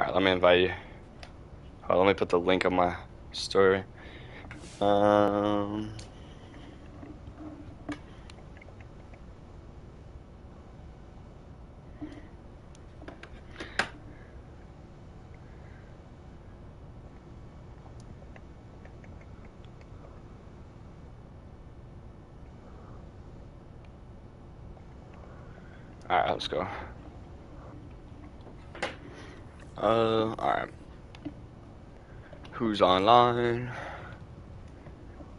Alright, let me invite you. Oh, let me put the link on my story. Um. Alright, let's go. Uh, alright. Who's online?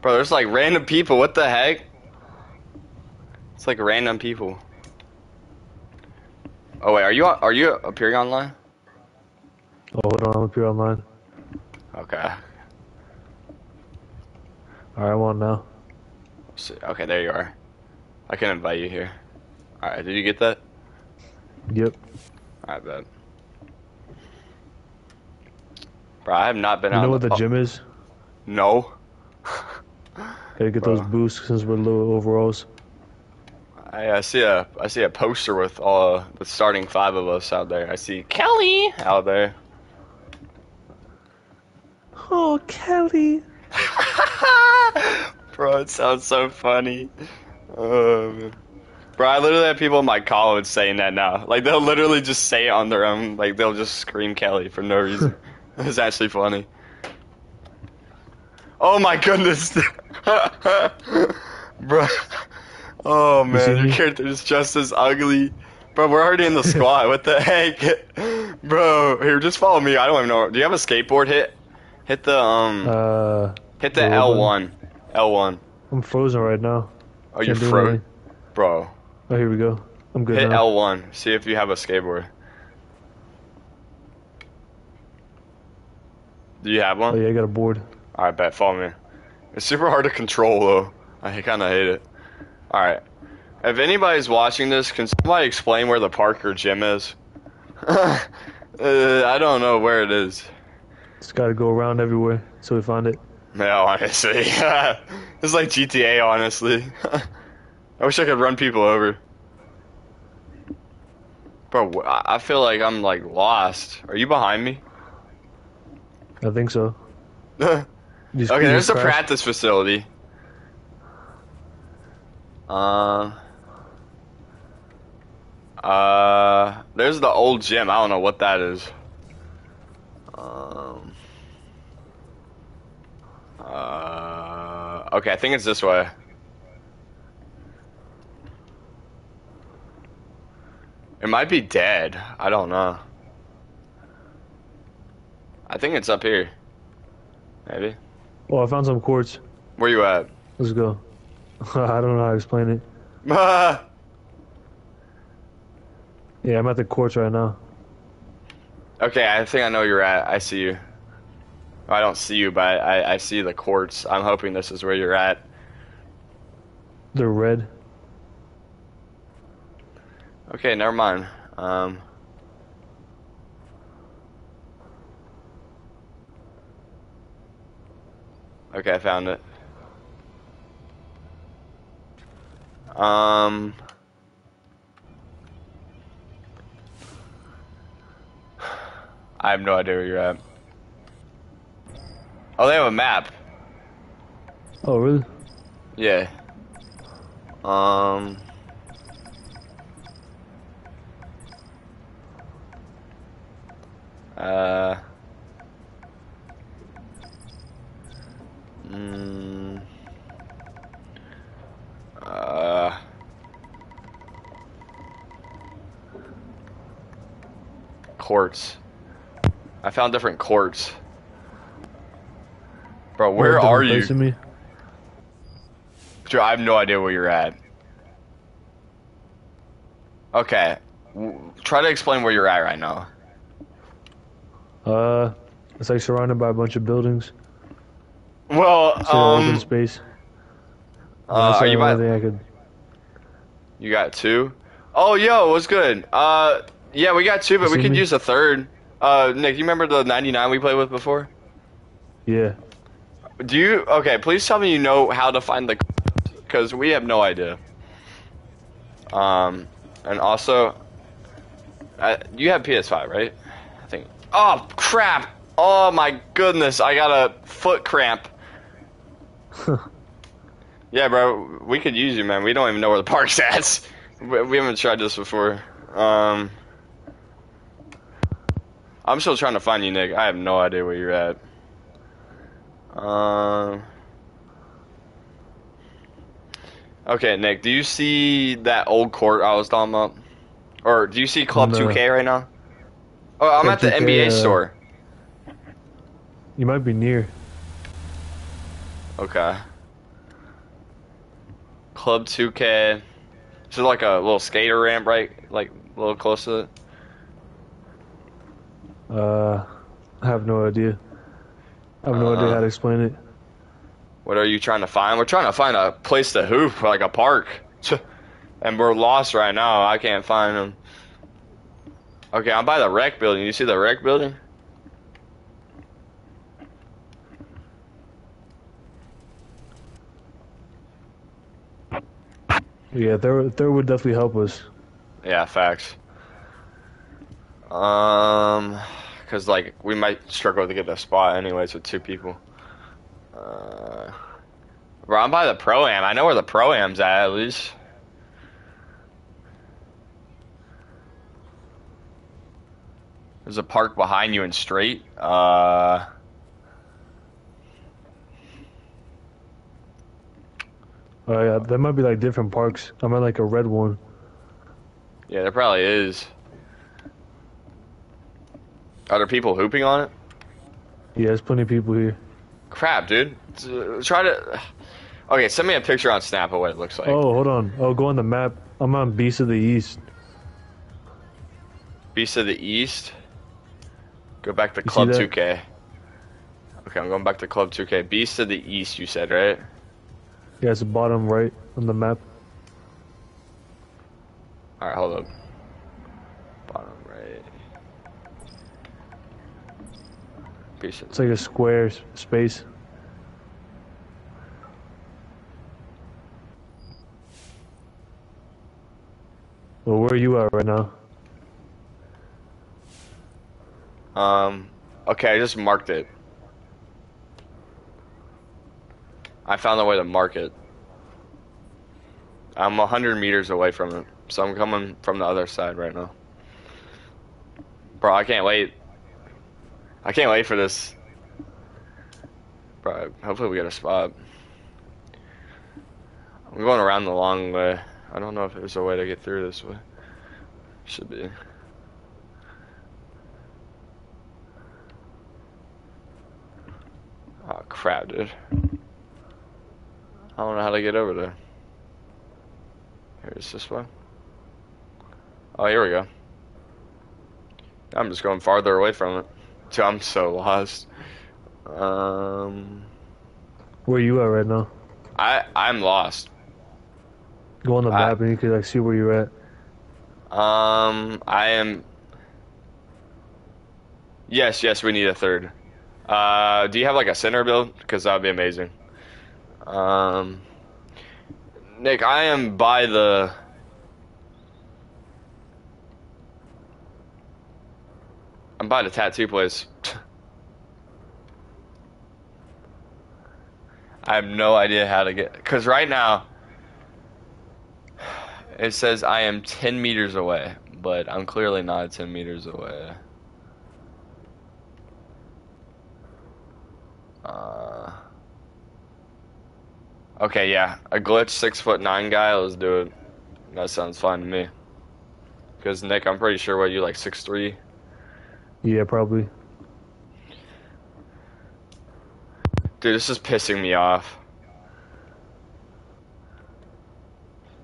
Bro, there's like random people. What the heck? It's like random people. Oh wait, are you are you appearing online? Oh, hold on, I'm here online. Okay. Alright, I'm on now. Okay, there you are. I can invite you here. Alright, did you get that? Yep. Alright, bet. Bro, I have not been You out. know in what the gym is? No. Gotta get Bro. those boosts since we're low overalls. I, I see a I see a poster with all the starting five of us out there. I see Kelly out there. Oh, Kelly. Bro, it sounds so funny. Um, bro, I literally have people in my college saying that now. Like they'll literally just say it on their own. Like they'll just scream Kelly for no reason. it's actually funny. Oh my goodness, bro. Oh man, your character is just as ugly. Bro, we're already in the squad. What the heck, bro? Here, just follow me. I don't even know. Do you have a skateboard? Hit, hit the um, Uh, hit the the L red one, L one. I'm frozen right now. Oh, you're Can't do frozen, bro. Oh, here we go. I'm good Hit now. L1. See if you have a skateboard. Do you have Oh one? yeah, I got a board. Alright, bet. Follow me. It's super hard to control, though. I kind of hate it. Alright. If anybody's watching this, can somebody explain where the Parker gym is? uh, I don't know where it is. Just gotta go around everywhere so we find it. No, honestly. it's like GTA, honestly. I wish I could run people over. Bro, I feel like I'm like lost. Are you behind me? I think so. okay, there's a practice facility. Uh, uh, there's the old gym. I don't know what that is. Um, uh, okay, I think it's this way. It might be dead. I don't know. I think it's up here. Maybe. Oh, I found some quartz. Where you at? Let's go. I don't know how to explain it. Ah, Yeah, I'm at the quartz right now. okay, I think I know where you're at. I see you. I don't see you, but I, I see the quartz. I'm hoping this is where you're at. They're red. Okay, never mind. Um, okay, I found it. Um, I have no idea where you're at. Oh, they have a map. Oh, really? Yeah. Um. Uh. Mm, uh. Courts. I found different courts. Bro, where are you? me? Dude, I have no idea where you're at. Okay. W- try to explain where you're at right now. Uh, it's like surrounded by a bunch of buildings. Well, an open um, space. uh, are you by, I could. you got two? Oh, yo, what's good? Uh, yeah, we got two, but You we could me? use a third. Uh, Nick, you remember the 99 we played with before? Yeah. Do you? Okay, please tell me you know how to find the, because we have no idea. Um, and also, uh, you have PS5, right? I think. Oh crap! Oh my goodness! I got a foot cramp. Yeah, bro, we could use you, man. We don't even know where the park's at. We, haven't tried this before. Um, I'm still trying to find you, Nick. I have no idea where you're at. Um. Okay, Nick, do you see that old court I was talking about? Or do you see Club No. 2K right now? Oh, I'm at the 2K, NBA uh, store. You might be near. Okay. Club 2K. Is it like a little skater ramp, right? Like a little close to it? Uh, I have no idea. I have no idea Uh, how to explain it. What are you trying to find? We're trying to find a place to hoop, like a park. And we're lost right now. I can't find them. Okay, I'm by the rec building. You see the rec building? Yeah, there, there would definitely help us. Yeah, facts. Um, cause like we might struggle to get a spot anyways with two people. Uh, bro, I'm by the pro am. I know where the pro am's at at least. There's a park behind you and straight. Uh, Oh yeah, there might be like different parks. I'm at like a red one. yeah, there probably is. Are there people hooping on it? Yeah, there's plenty of people here. Crap, dude. Uh, Try to. Okay, send me a picture on Snap of what it looks like. Oh, hold on. Oh, go on the map. I'm on Beast of the East. Beast of the East. Go back to You Club 2K. Okay, I'm going back to Club 2K. Beast of the East, you said, right? Yeah, it's the bottom right on the map. Alright, hold up. Bottom right. Of It's like a square space. Well, where are you at right now? Um, okay, I just marked it. I found a way to mark it. I'm 100 meters away from it, so I'm coming from the other side right now. Bro, I can't wait. I can't wait for this. Bro, hopefully we get a spot. I'm going around the long way. I don't know if there's a way to get through this way. Should be. Oh crap, dude. I don't know how to get over there. Here's this one. Oh, here we go. I'm just going farther away from it. Dude, I'm so lost. Um, Where are you at right now? I I'm lost. Go on the I- map and you can like see where you're at. Um, I am. Yes, yes, we need a third. Uh, do you have like a center build? Because that would be amazing. Um, Nick, I am by the. I'm by the tattoo place. I have no idea how to get. Because right now, it says I am 10 meters away, but I'm clearly not 10 meters away. Uh, okay, yeah. A glitch six foot nine guy, let's do it. That sounds fine to me. Because, Nick, I'm pretty sure what you like six three. Yeah, probably. Dude, this is pissing me off.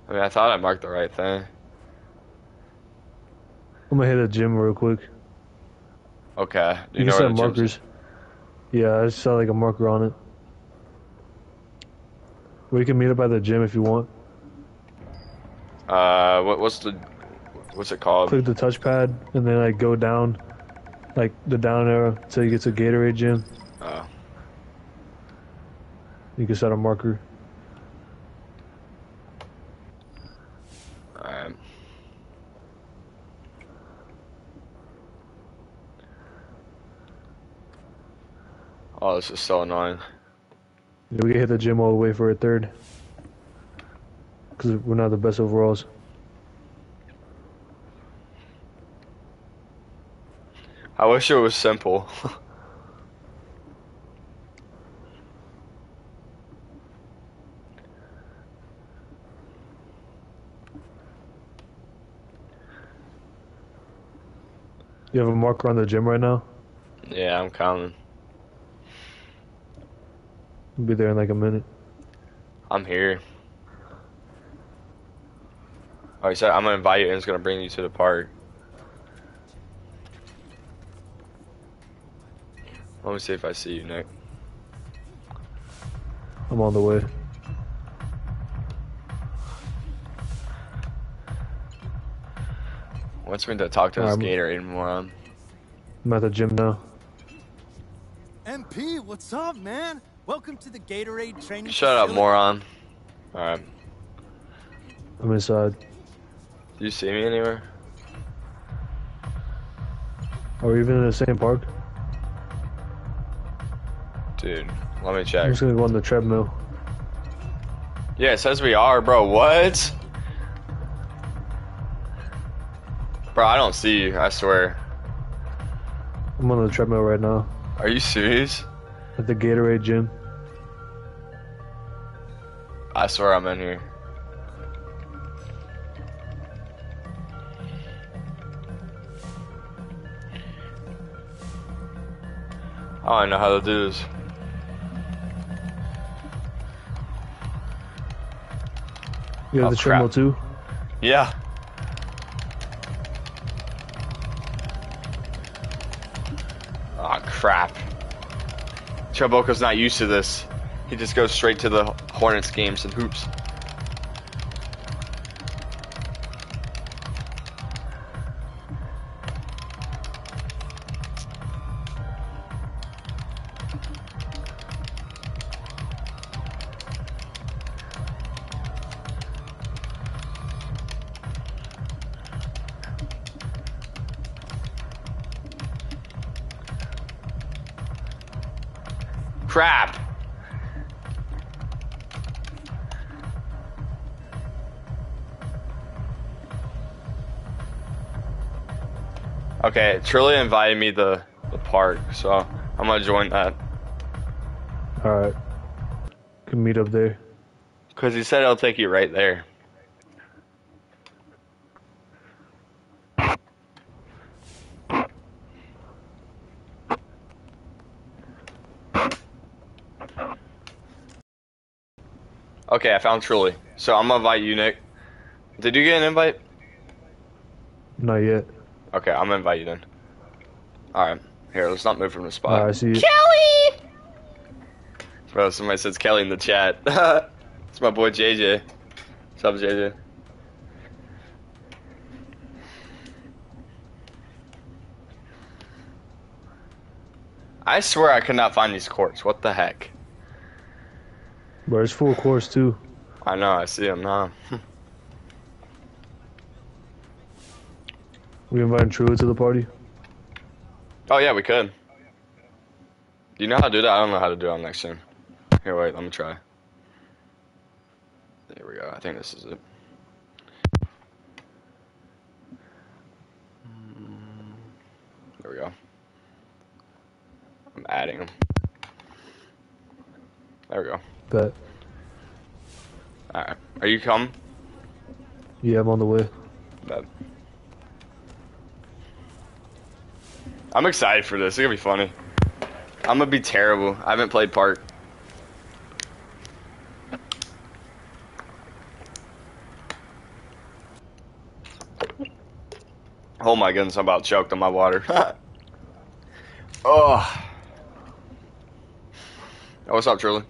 I mean, I thought I marked the right thing. I'm gonna hit a gym real quick. Okay. Do You, you, know set markers. Yeah, I just saw like a marker on it. We can meet up at the gym if you want. Uh, what, what's the, what's it called? Click the touchpad and then like go down, like the down arrow until you get to Gatorade gym. Oh. You can set a marker. Alright. Oh, this is so annoying. Yeah, we can hit the gym all the way for a third. Because we're not the best overalls. I wish it was simple. You have a marker on the gym right now? yeah, I'm coming. We'll be there in like a minute. I'm here. Oh, he said I'm gonna invite you and it's gonna bring you to the park. Let me see if I see you, Nick. I'm on the way. Wants me to talk to this Gatorade moron. I'm at the gym now. MP, what's up, man? Welcome to the Gatorade training. Shut up, moron. Alright. I'm inside. Do you see me anywhere? Are we even in the same park? Dude, let me check. I'm just gonna go on the treadmill. Yeah, it says we are, bro. What? Bro, I don't see you, I swear. I'm on the treadmill right now. Are you serious? At the Gatorade gym. I swear I'm in here. I know how to do this. You have Oh, the treadmill too? Yeah. Oh crap. Cho Bulka's not used to this. He just goes straight to the Hornets games and hoops. Trillia invited me to the park, so I'm gonna join that. Alright. Can meet up there. Cause he said it'll take you right there. Okay, I found Trilly. So I'm gonna invite you, Nick. Did you get an invite? Not yet. Okay, I'm gonna invite you then. Alright, here, let's not move from the spot. Alright, I see. Kelly! Bro, somebody says Kelly in the chat. it's my boy JJ. What's up, JJ? I swear I could not find these courts. What the heck? Bro, it's full course too. I know, I see them now. We inviting True to the party? Oh, yeah, we could. Do you know how to do that? I don't know how to do it on next gen. Here, wait, let me try. There we go. I think this is it. There we go. I'm adding them. There we go. Bet. Alright. Are you coming? Yeah, I'm on the way. Bet. I'm excited for this. It's gonna be funny. I'm gonna be terrible. I haven't played Park. Oh my goodness, I'm about choked on my water. oh. Oh, what's up, Truly?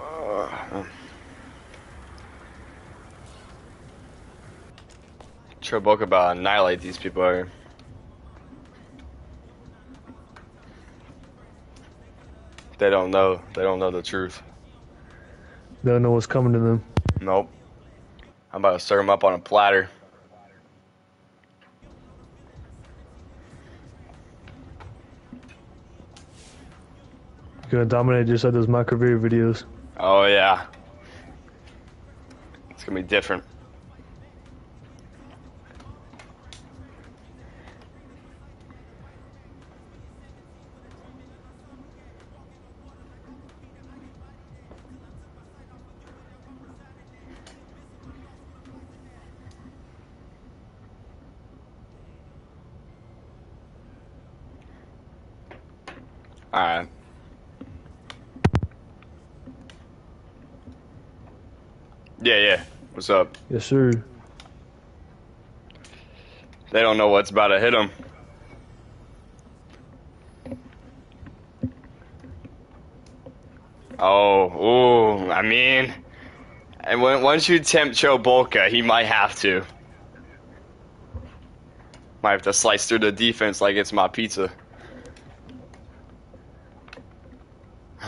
Uh, Cho Bulka about annihilate these people here. They don't know. They don't know the truth. They don't know what's coming to them. Nope. I'm about to serve them up on a platter. You're Gonna dominate just like those career videos. Oh yeah. It's gonna be different. What's up? Yes, sir. They don't know what's about to hit them. Oh, ooh, I mean, and when, once you tempt Cho Bulka, he might have to. Might have to slice through the defense like it's my pizza.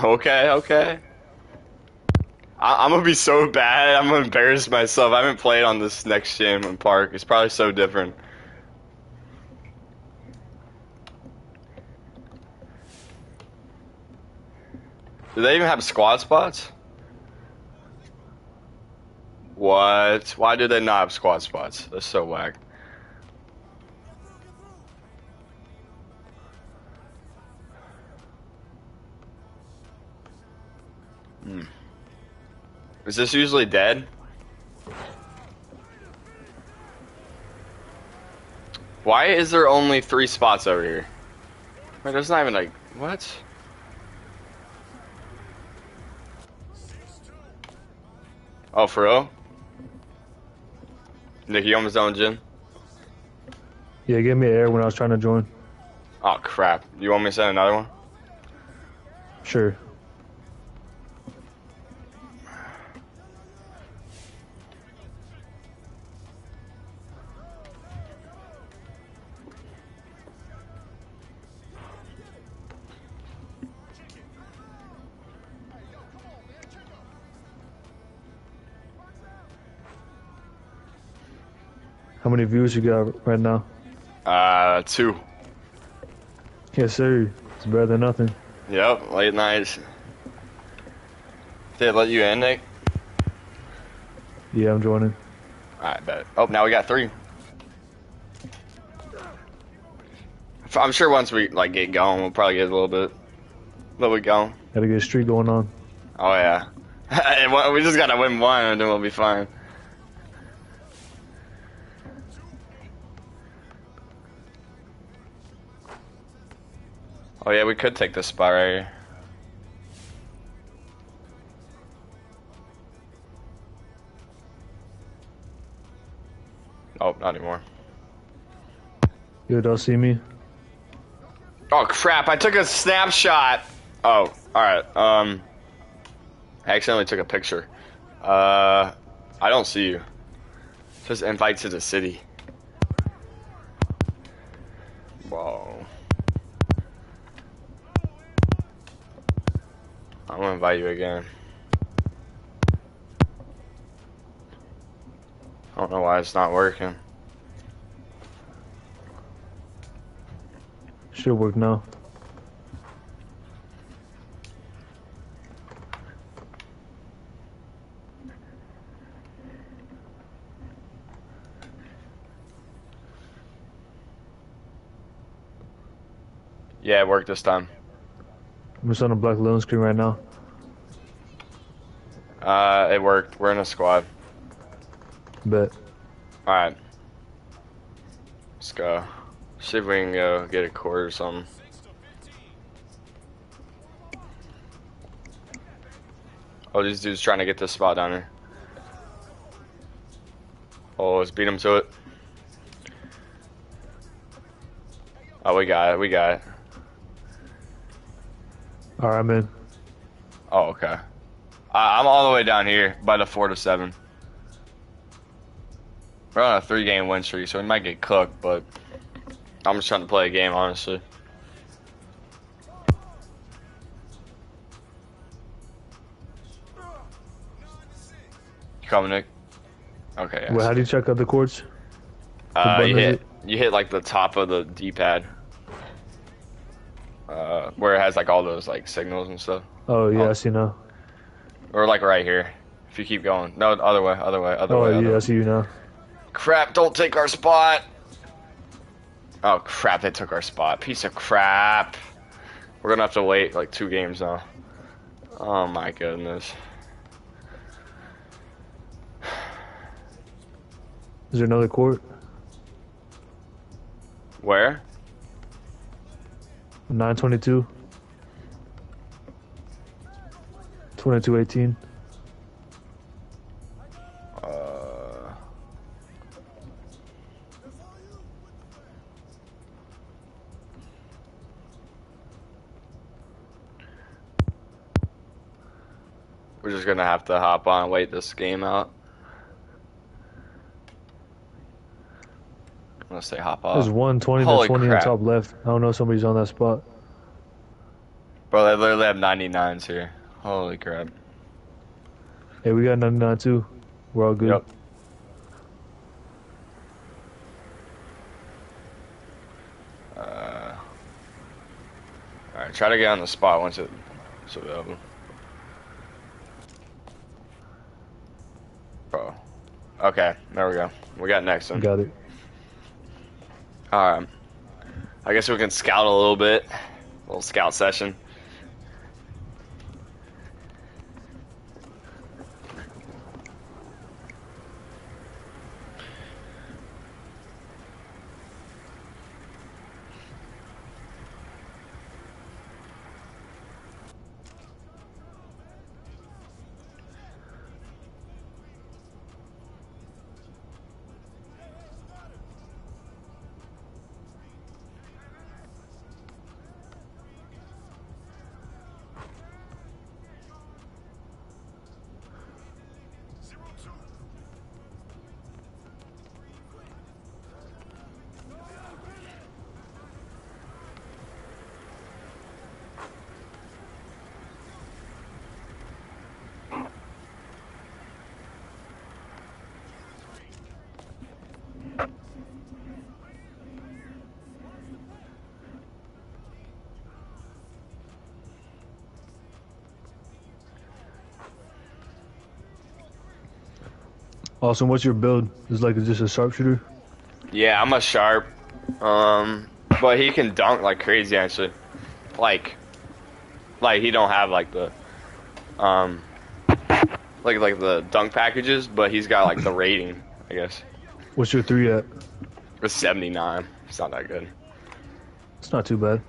Okay, okay. I, I'm gonna be so bad. I'm gonna embarrass myself. I haven't played on this next gym in Park. It's probably so different. Do they even have squad spots? What? Why do they not have squad spots? That's so whack. Is this usually dead? Why is there only three spots over here? Wait, there's not even like what? Oh, for real? Nick, you almost done, Jin? Yeah, give me air when I was trying to join. Oh crap! You want me to send another one? Sure. Many views you got right now? Uh, two. Yes, sir. It's better than nothing. Yep, late nights. Did it let you in, Nick? Yeah, I'm joining. Alright, bet. Oh, now we got three. I'm sure once we like get going, we'll probably get a little bit, a little bit going. Got a good streak going on. Oh yeah, And we just gotta win one, and then we'll be fine. Yeah, we could take this spot right here. Oh, not anymore. You don't see me? Oh crap! I took a snapshot. Oh, all right. Um, I accidentally took a picture. Uh, I don't see you. Just invite to the city. You again. I don't know why it's not working. Should work now. Yeah, it worked this time. I'm just on a black loan screen right now. Uh, it worked. We're in a squad. But. Alright. Let's go. See if we can go get a cord or something. Oh, these dudes trying to get this spot down here. Oh, let's beat them to it. Oh, we got it. We got it. Alright, I'm. Oh, okay. I'm all the way down here by the four to seven. We're on a three game win streak, so we might get cooked, but I'm just trying to play a game, honestly. You coming, Nick? Okay. Yes. Well, how do you check out the courts? uh, you hit you hit like the top of the D-pad, uh, where it has like all those like signals and stuff, Oh yeah, Oh. I see now. Or like right here. If you keep going, no, other way, other way, other Oh way. other yeah, way. I see you now. Crap! Don't take our spot. Oh crap! They took our spot. Piece of crap. We're gonna have to wait like two games now. Oh my goodness. Is there another court? Where? 922. 2218. Uh, we're just gonna have to hop on and wait this game out. I'm gonna say hop There's off. one 20 Holy to 20 crap. on top left. I don't know if somebody's on that spot. Bro, they literally have 99s here. Holy crap. Hey, we got 99 too. We're all good. Yep. Uh, Alright, try to get on the spot once it- it's available. Bro. Okay, there we go. We got next one. Got it. Alright. I guess we can scout a little bit. A little scout session. Awesome. What's your build? Is like is just a sharpshooter? Yeah, I'm a sharp. Um, but he can dunk like crazy actually. Like, like he don't have like the, um, like like the dunk packages, but he's got like the rating, I guess. What's your three at? It's 79. It's not that good. It's not too bad.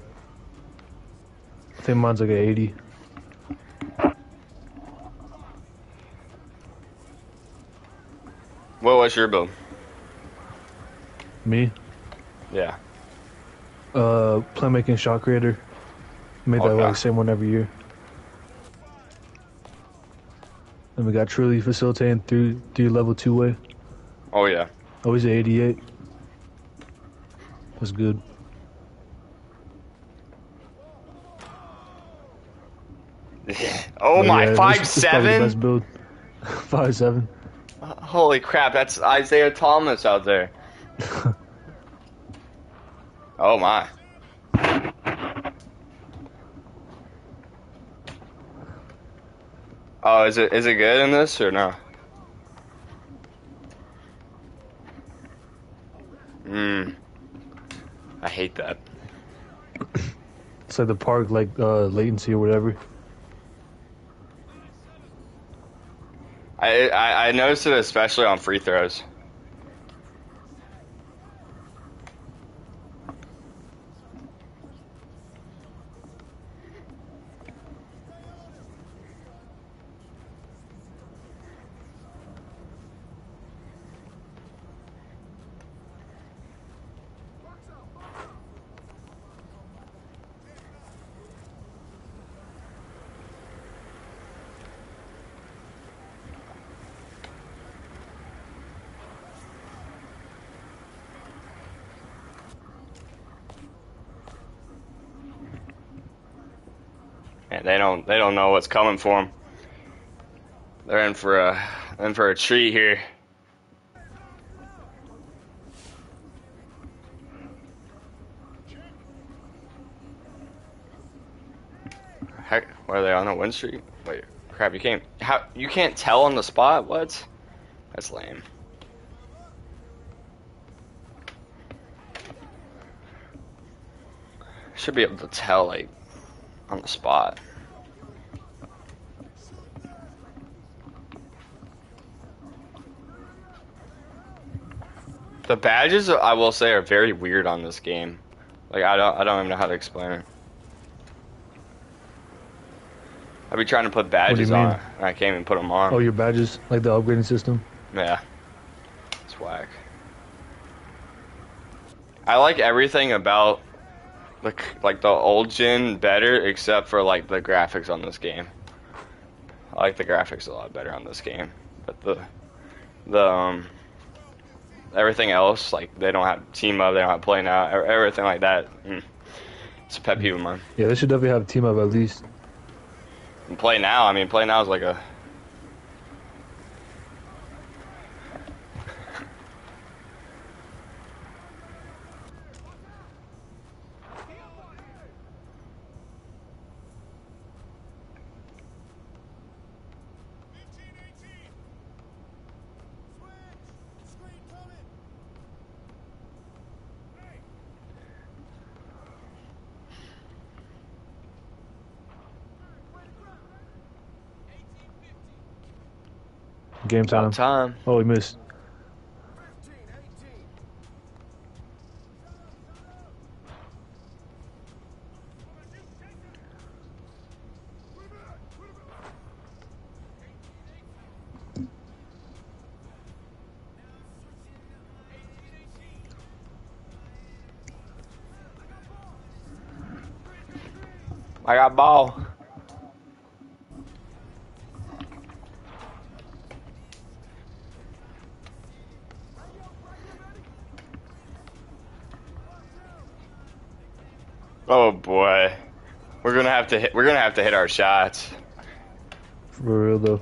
I think mine's like an 80. What was your build? Me? Yeah. Uh, playmaking shot creator. Made that Okay. like same one every year. And we got truly facilitating three three level two way. Oh yeah. Always at 88. That's good. oh But my, yeah, five this- this is probably the seven. Best build. five seven. Holy crap! That's Isaiah Thomas out there. oh my. Oh, is it is it good in this or no? Hmm. I hate that. It's like the park like uh latency or whatever. I, noticed it especially on free throws. don't know what's coming for them. They're in for a in for a treat here. Heck, are they on a win streak? Wait, crap! You can't. How you can't tell on the spot? What? That's lame. Should be able to tell like on the spot. The badges, I will say, are very weird on this game. Like, I don't, I don't even know how to explain it. I've been trying to put badges on, and I can't even put them on. Oh, your badges, like the upgrading system. Yeah. It's whack. I like everything about the like the old gen better except for like the graphics on this game. I like the graphics a lot better on this game. But the the um everything else like they don't have team up, they don't have play now, everything like that. Mm, it's a pet peeve of mine. Yeah, they should definitely have a team up at least. And play now, I mean play now is like a Game time. time. Oh, we missed. I got ball. Oh boy. We're gonna have to hit we're gonna have to hit our shots. For real though.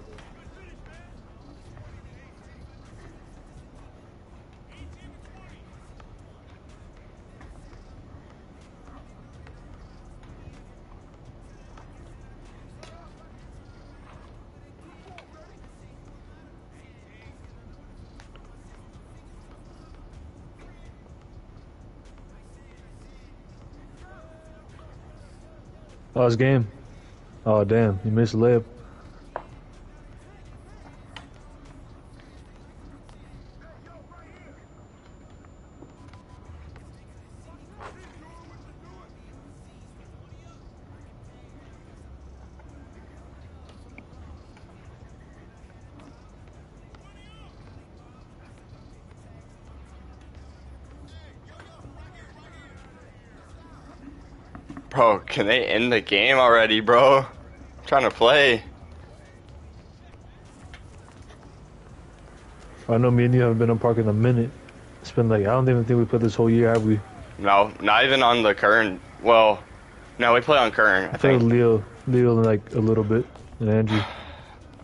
Oh, it's game. Oh, damn. You missed a layup. Can they end the game already, bro? I'm trying to play. I know me and you haven't been on park in a minute. It's been like, I don't even think we played this whole year, have we? No, not even on the current well no, we play on current, I I think. Leo, Leo, like a little bit, and Andrew.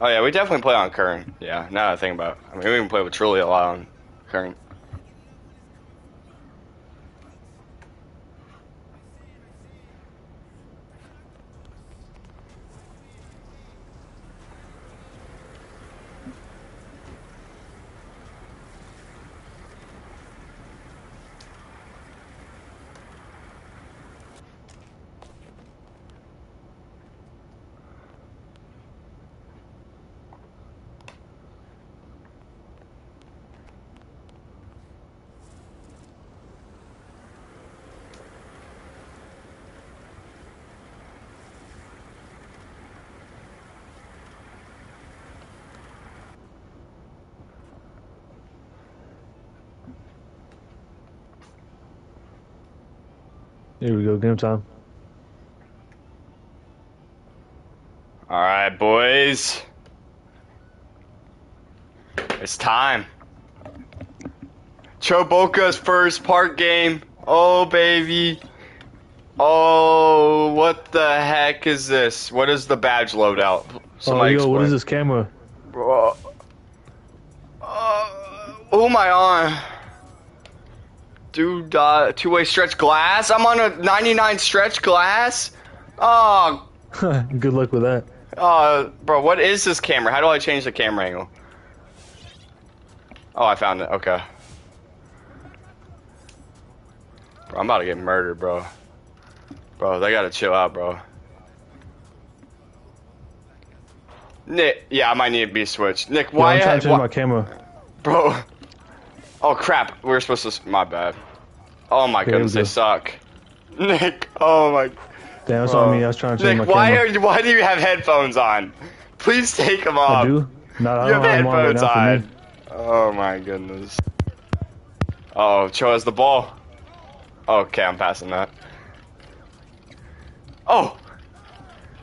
Oh yeah, we definitely play on current. Yeah, now that I think about it. I mean we even play with Truly a lot on current. Here we go, game time. Alright, boys. It's time. Cho Bulka's first park game. Oh, baby. Oh, what the heck is this? What is the badge loadout? Oh, Somebody yo, what is this camera? Bro. Uh, who am I on? Dude, uh, two-way stretch glass? I'm on a 99 stretch glass? Oh, Good luck with that. Uh, bro, what is this camera? How do I change the camera angle? Oh, I found it. Okay. Bro, I'm about to get murdered, bro. Bro, they gotta chill out, bro. Nick, yeah, I might need to be switched. Nick, Yeah, why? I'm trying to change my camera. Bro. Oh crap, we were supposed to. My bad. Oh my goodness, they suck. Nick, oh my. Damn, that's bro. on me. I was trying to change Nick, my why camera. are you, why do you have headphones on? Please take them off. I do. No, I You have on right headphones on. Oh my goodness. Oh, Cho has the ball. Okay, I'm passing that. Oh.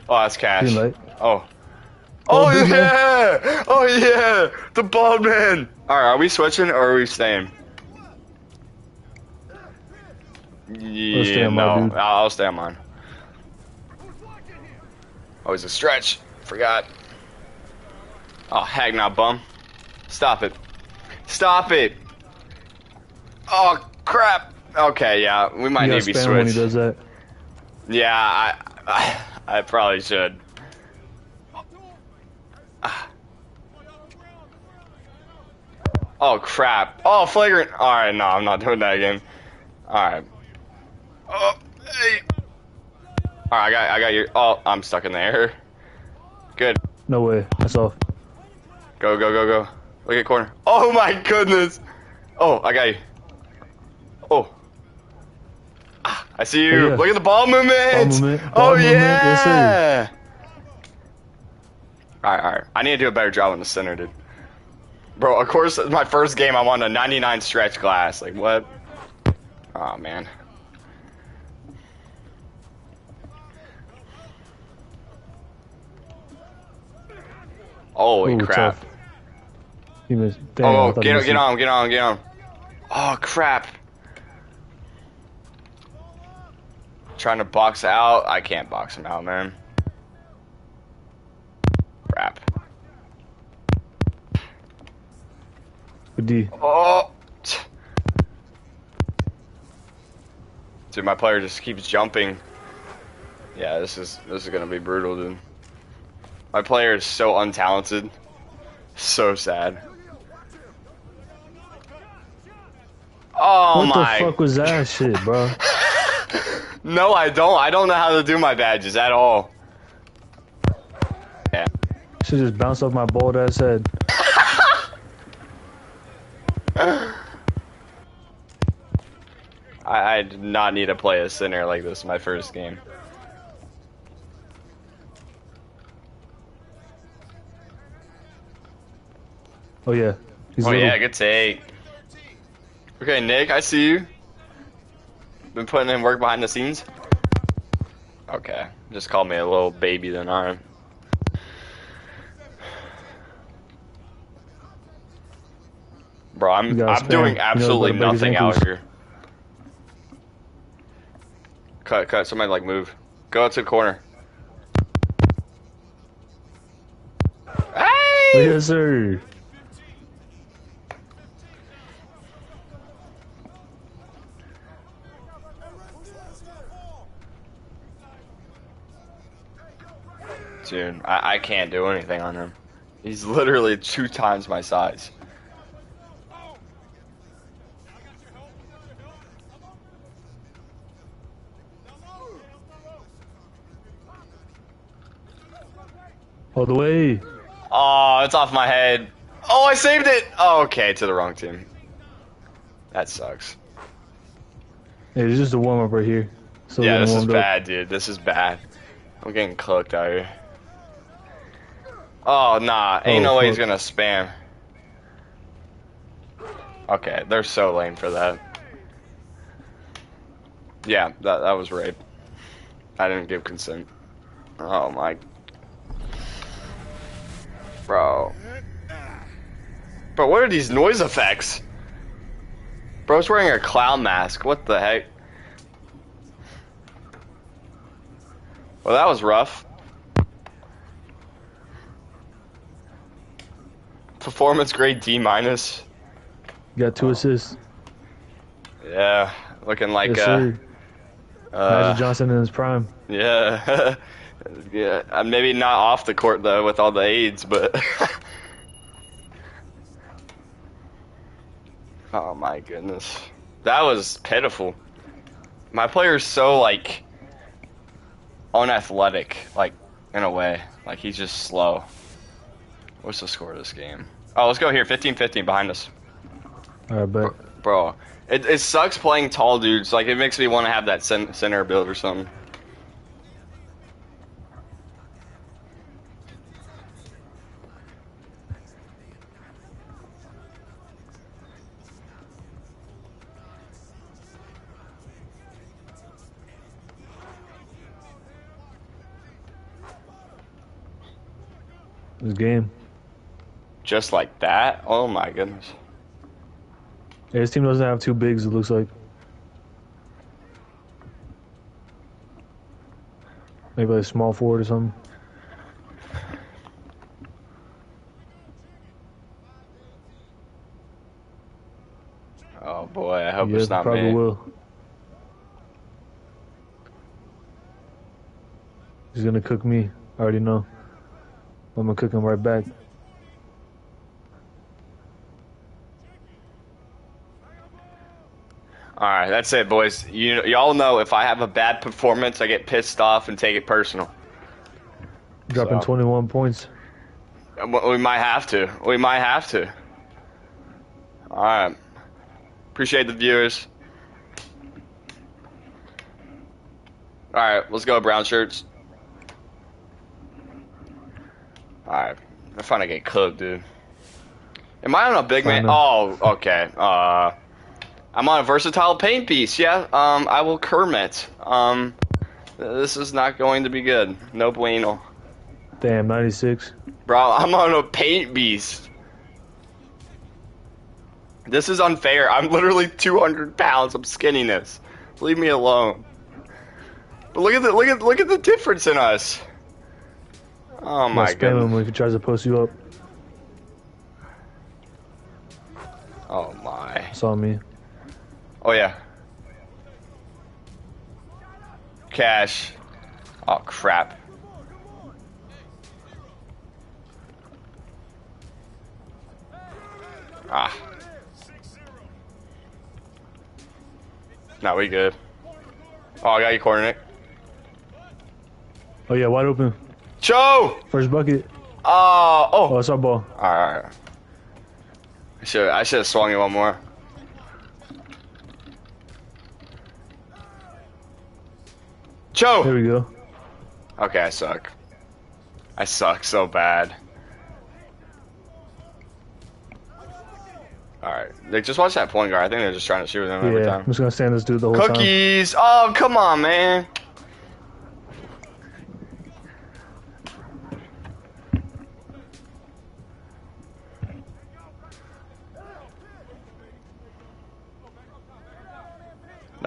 Oh, that's cash. Light. Oh. Oh, oh big man. yeah! Oh yeah! The bald man! Alright, are we switching or are we staying? Yeah, stay no. dude. I'll, I'll stay on mine. Oh, he's a stretch. Forgot. Oh, heck now, bum. Stop it. Stop it! Oh, crap! Okay, yeah, we might You need gotta be spam when he switched. does that. Yeah, I, I, I probably should. Ah. Oh crap! Oh flagrant! All right, no, I'm not doing that again. All right. Oh, hey. All right, I got, I got your. Oh, I'm stuck in the air. Good. No way. That's off. Go, go, go, go. Look at corner. Oh my goodness! Oh, I got you. Oh. Ah, I see you. Oh, yeah. Look at the ball movement. Ball movement. Oh movement. yeah. All right, all right. I need to do a better job in the center, dude. Bro, of course, my first game I'm on a 99 stretch glass. Like what? Oh man. Holy Ooh, crap. tough. He. Oh, Damn, I Oh, get on, get on, get on, get on. Oh, crap. Trying to box out. I can't box him out, man. Crap. Good D. Oh. Dude, my player just keeps jumping. Yeah, this is this is gonna be brutal, dude. My player is so untalented. So sad. Oh what my the fuck was that shit, bro? No, I don't. I don't know how to do my badges at all. Yeah. Should just bounce off my bald ass head. I, I did not need to play a center like this in my first game. Oh yeah. He's oh little. yeah, good take. Okay, Nick, I see you. Been putting in work behind the scenes. Okay, just call me a little baby then. Alright. Bro, I'm I'm spam. doing You know, absolutely break his nothing out here. Cut, cut. Somebody like move. Go out to the corner. Oh, Hey! yes, sir. Dude, I, I can't do anything on him. He's literally two times my size. All the way. Oh, it's off my head. Oh, I saved it. Oh, okay, to the wrong team. That sucks. It's just a warm up right here. So yeah, this is up. bad, dude. This is bad. I'm getting cooked out here. Oh, nah. Oh, Ain't Oh, no way he's gonna spam. Okay, they're so lame for that. Yeah, that that was rape. I didn't give consent. Oh my. Bro. Bro, what are these noise effects? Bro's wearing a clown mask. What the heck? Well, that was rough. Performance grade D minus. Got two assists. Yeah, looking like yes, uh, uh Magic Johnson in his prime. yeah. Yeah, uh, maybe not off the court though with all the aids, but. oh my goodness, that was pitiful. My player's so like unathletic, like in a way, like he's just slow. What's the score of this game? Oh, let's go here, 15-15 behind us, bet. bro. It, it sucks playing tall dudes. Like it makes me want to have that cen- center build or something. This game. Just like that? Oh my goodness. Yeah, his team doesn't have two bigs, it looks like. Maybe like a small forward or something. Oh boy, I hope yeah, it's not probably me. will. He's gonna cook me. I already know. I'm gonna cook him right back. All right, that's it, boys. You y'all know if I have a bad performance, I get pissed off and take it personal. Dropping So- 21 points. Um, We might have to. We might have to. All right. Appreciate the viewers. All right, let's go, brown shirts. All right, I'm trying to get cooked, dude. Am I on a big man? Oh, okay. Uh, I'm on a versatile paint beast. Yeah. Um, I will Kermit. Um, this is not going to be good. No bueno. Damn, 96. Bro, I'm on a paint beast. This is unfair. I'm literally 200 pounds. I'm skinniness. Leave me alone. But look at the look at look at the difference in us. Oh my Might spam him if he tries to post you up. Oh my. Saw me. Oh yeah. Cash. Oh crap. Ah. No, we good. Oh, I got you corner, Nick. Oh yeah, wide open. Joe! First bucket. Oh, oh. Oh, it's our ball. Alright. I should I should have swung it one more. There Joe! we go. Okay, I suck. I suck so bad. Alright. Nick, just watch that point guard. I think they're just trying to shoot with him every Yeah, I'm just gonna stand this dude the whole time. Cookies! Oh, come on, man.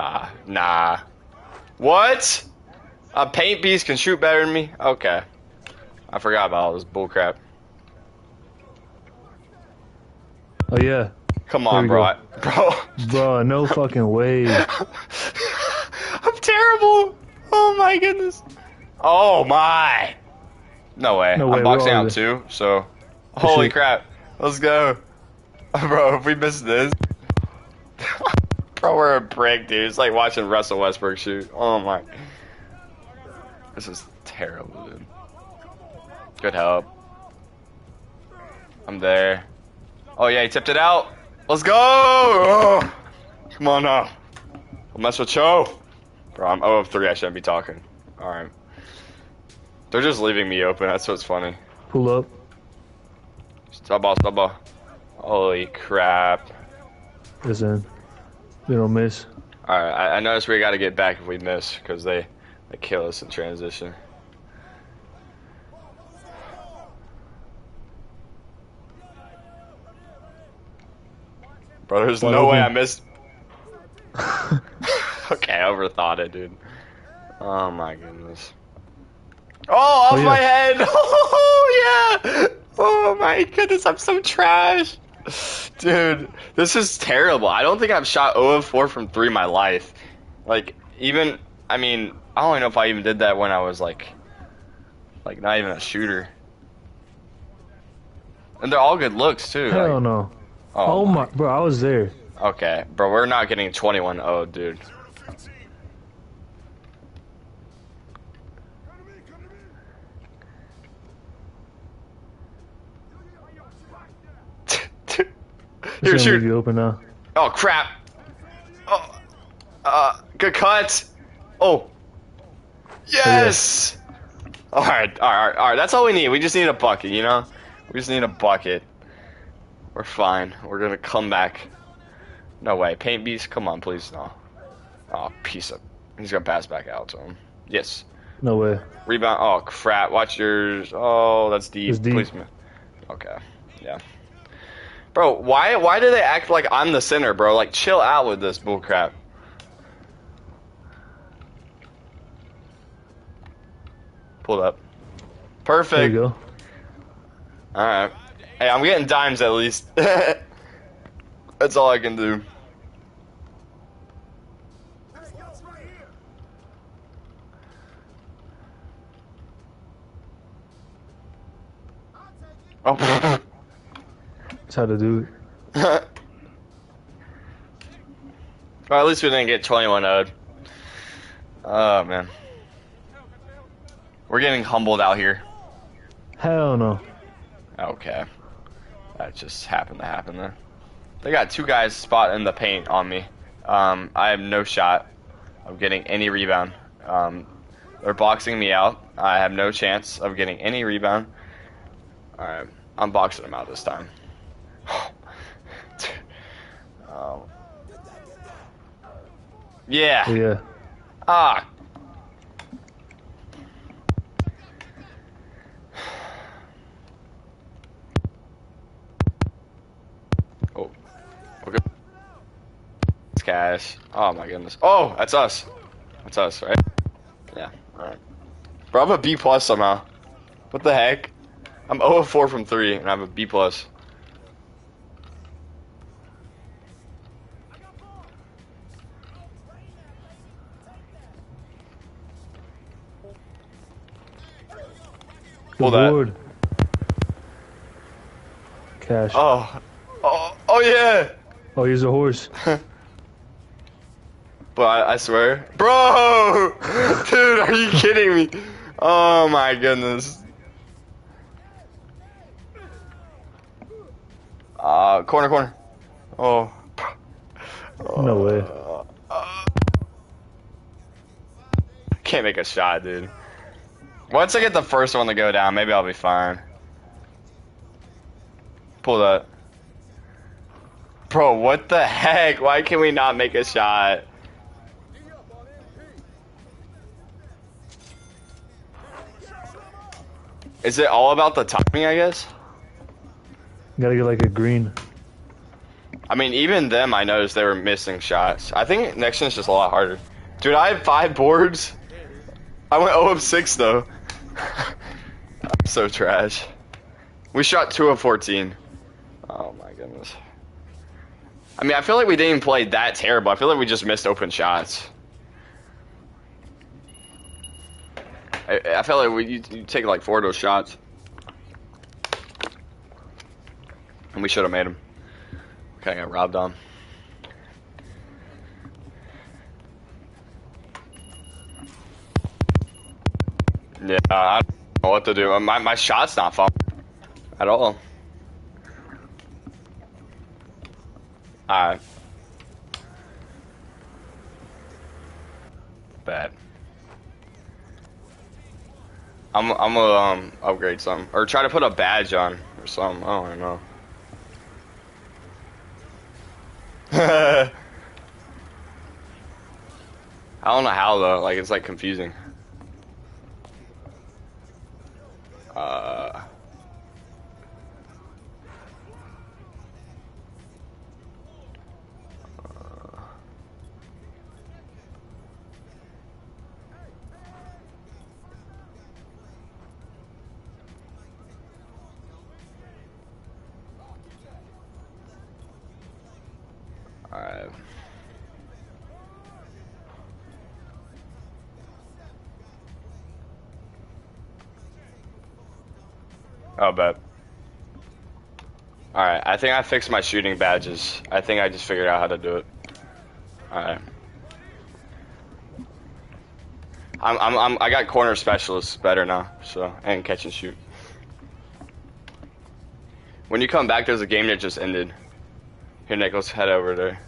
Nah, nah. What? A paint beast can shoot better than me? Okay. I forgot about all this bullcrap. Oh yeah, Come on, bro. go. Bro. bro, no fucking way. I'm terrible. Oh my goodness. Oh my. No way. No way, I'm boxing out too, so. Holy crap. Let's go. Bro, if we miss this. Bro, we're a brick, dude. It's like watching Russell Westbrook shoot. Oh my. This is terrible, dude. Good help. I'm there. Oh yeah, he tipped it out. Let's go! Oh, come on now. Don't mess with Cho. Bro, I'm 0 of 3. I shouldn't be talking. Alright. They're just leaving me open. That's what's funny. Pull up. Stop ball, stop ball. Holy crap. Is they don't miss. Alright, I, I noticed we gotta get back if we miss, because they, they kill us in transition. Bro, there's no way I missed. okay, I overthought it, dude. Oh my goodness. Oh, off Oh, yeah. my head! Oh, yeah! Oh my goodness, I'm so trash! Dude, this is terrible. I don't think I've shot 0 of 4 from 3 in my life. Like, even, I mean, I don't even know if I even did that when I was like Like not even a shooter. And they're all good looks too. Hell like- no. Oh, oh my, bro, I was there. Okay, bro, we're not getting 21-0, dude. Here, Leave shoot. you open now. Oh, crap. Oh, uh, good cut. Oh. Yes! Alright, alright, alright. That's all we need. We just need a bucket, you know? We just need a bucket. We're fine. We're gonna come back. No way. Paint beast? Come on, please. No. Oh, piece of. He's gonna pass back out to him. Yes. No way. Rebound. Oh, crap. Watch yours. Oh, that's deep. It's deep. Okay. Yeah. Bro, why why do they act like I'm the center, bro? Like, chill out with this bullcrap. Pulled up. Perfect. There you go. All right. Hey, I'm getting dimes at least. That's all I can do. Oh. That's how to do it. well, at least we didn't get 21 0 Oh, man. We're getting humbled out here. Hell no. Okay. That just happened to happen there. They got two guys spot in the paint on me. Um, I have no shot of getting any rebound. Um, they're boxing me out. I have no chance of getting any rebound. Alright, I'm boxing them out this time. Um, yeah. Yeah. Ah. Oh. Okay. It's cash. Oh my goodness. Oh, that's us. That's us, right? Yeah. Alright. Bro, I'm a B plus somehow. What the heck? I'm 0 of 4 from 3 and I have a B plus. Pull Good that. Cash. Oh, Oh. Oh, yeah! oh here's a horse. But I, I swear, bro, dude, are you kidding me? Oh my goodness. Uh, corner, corner. Oh. No way. Uh, can't make a shot, dude. Once I get the first one to go down, maybe I'll be fine. Pull that. Bro, what the heck? Why can we not make a shot? Is it all about the timing, I guess? Gotta get like a green. I mean, even them, I noticed they were missing shots. I think next one's just a lot harder. Dude, I have five boards. I went 0 of 6, though. I'm so trash. We shot 2 of 14. Oh, my goodness. I mean, I feel like we didn't play that terrible. I feel like we just missed open shots. I, I felt like we, you, you take like four of those shots. And we should have made them. Okay, I got robbed on. Yeah, I don't know what to do. My, my shot's not falling at all. Alright. Bad. I'm I'm gonna um upgrade something or try to put a badge on or something. I don't know. I don't know how though. Like it's like confusing. Uh. Oh, bet. Alright, I think I fixed my shooting badges. I think I just figured out how to do it. Alright. I'm, I'm, I'm, I got corner specialists better now, so, and catch and shoot. When you come back, there's a game that just ended. Here, Nick, let's head over there.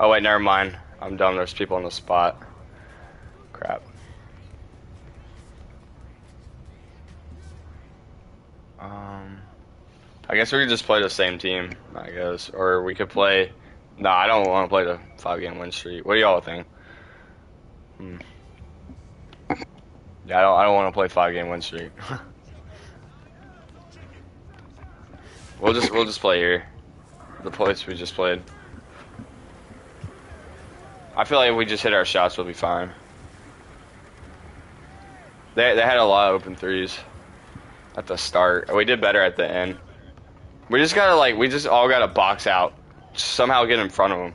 Oh, wait, never mind. I'm dumb, there's people on the spot. Crap. Um, I guess we could just play the same team, I guess. Or we could play... No, I don't want to play the five-game win streak. What do y'all think? Hmm. Yeah, I don't, I don't want to play five-game win streak. we'll just we'll just play here. The place we just played. I feel like if we just hit our shots, we'll be fine. They they had a lot of open threes at the start. We did better at the end. We just gotta like we just all gotta box out, somehow get in front of them.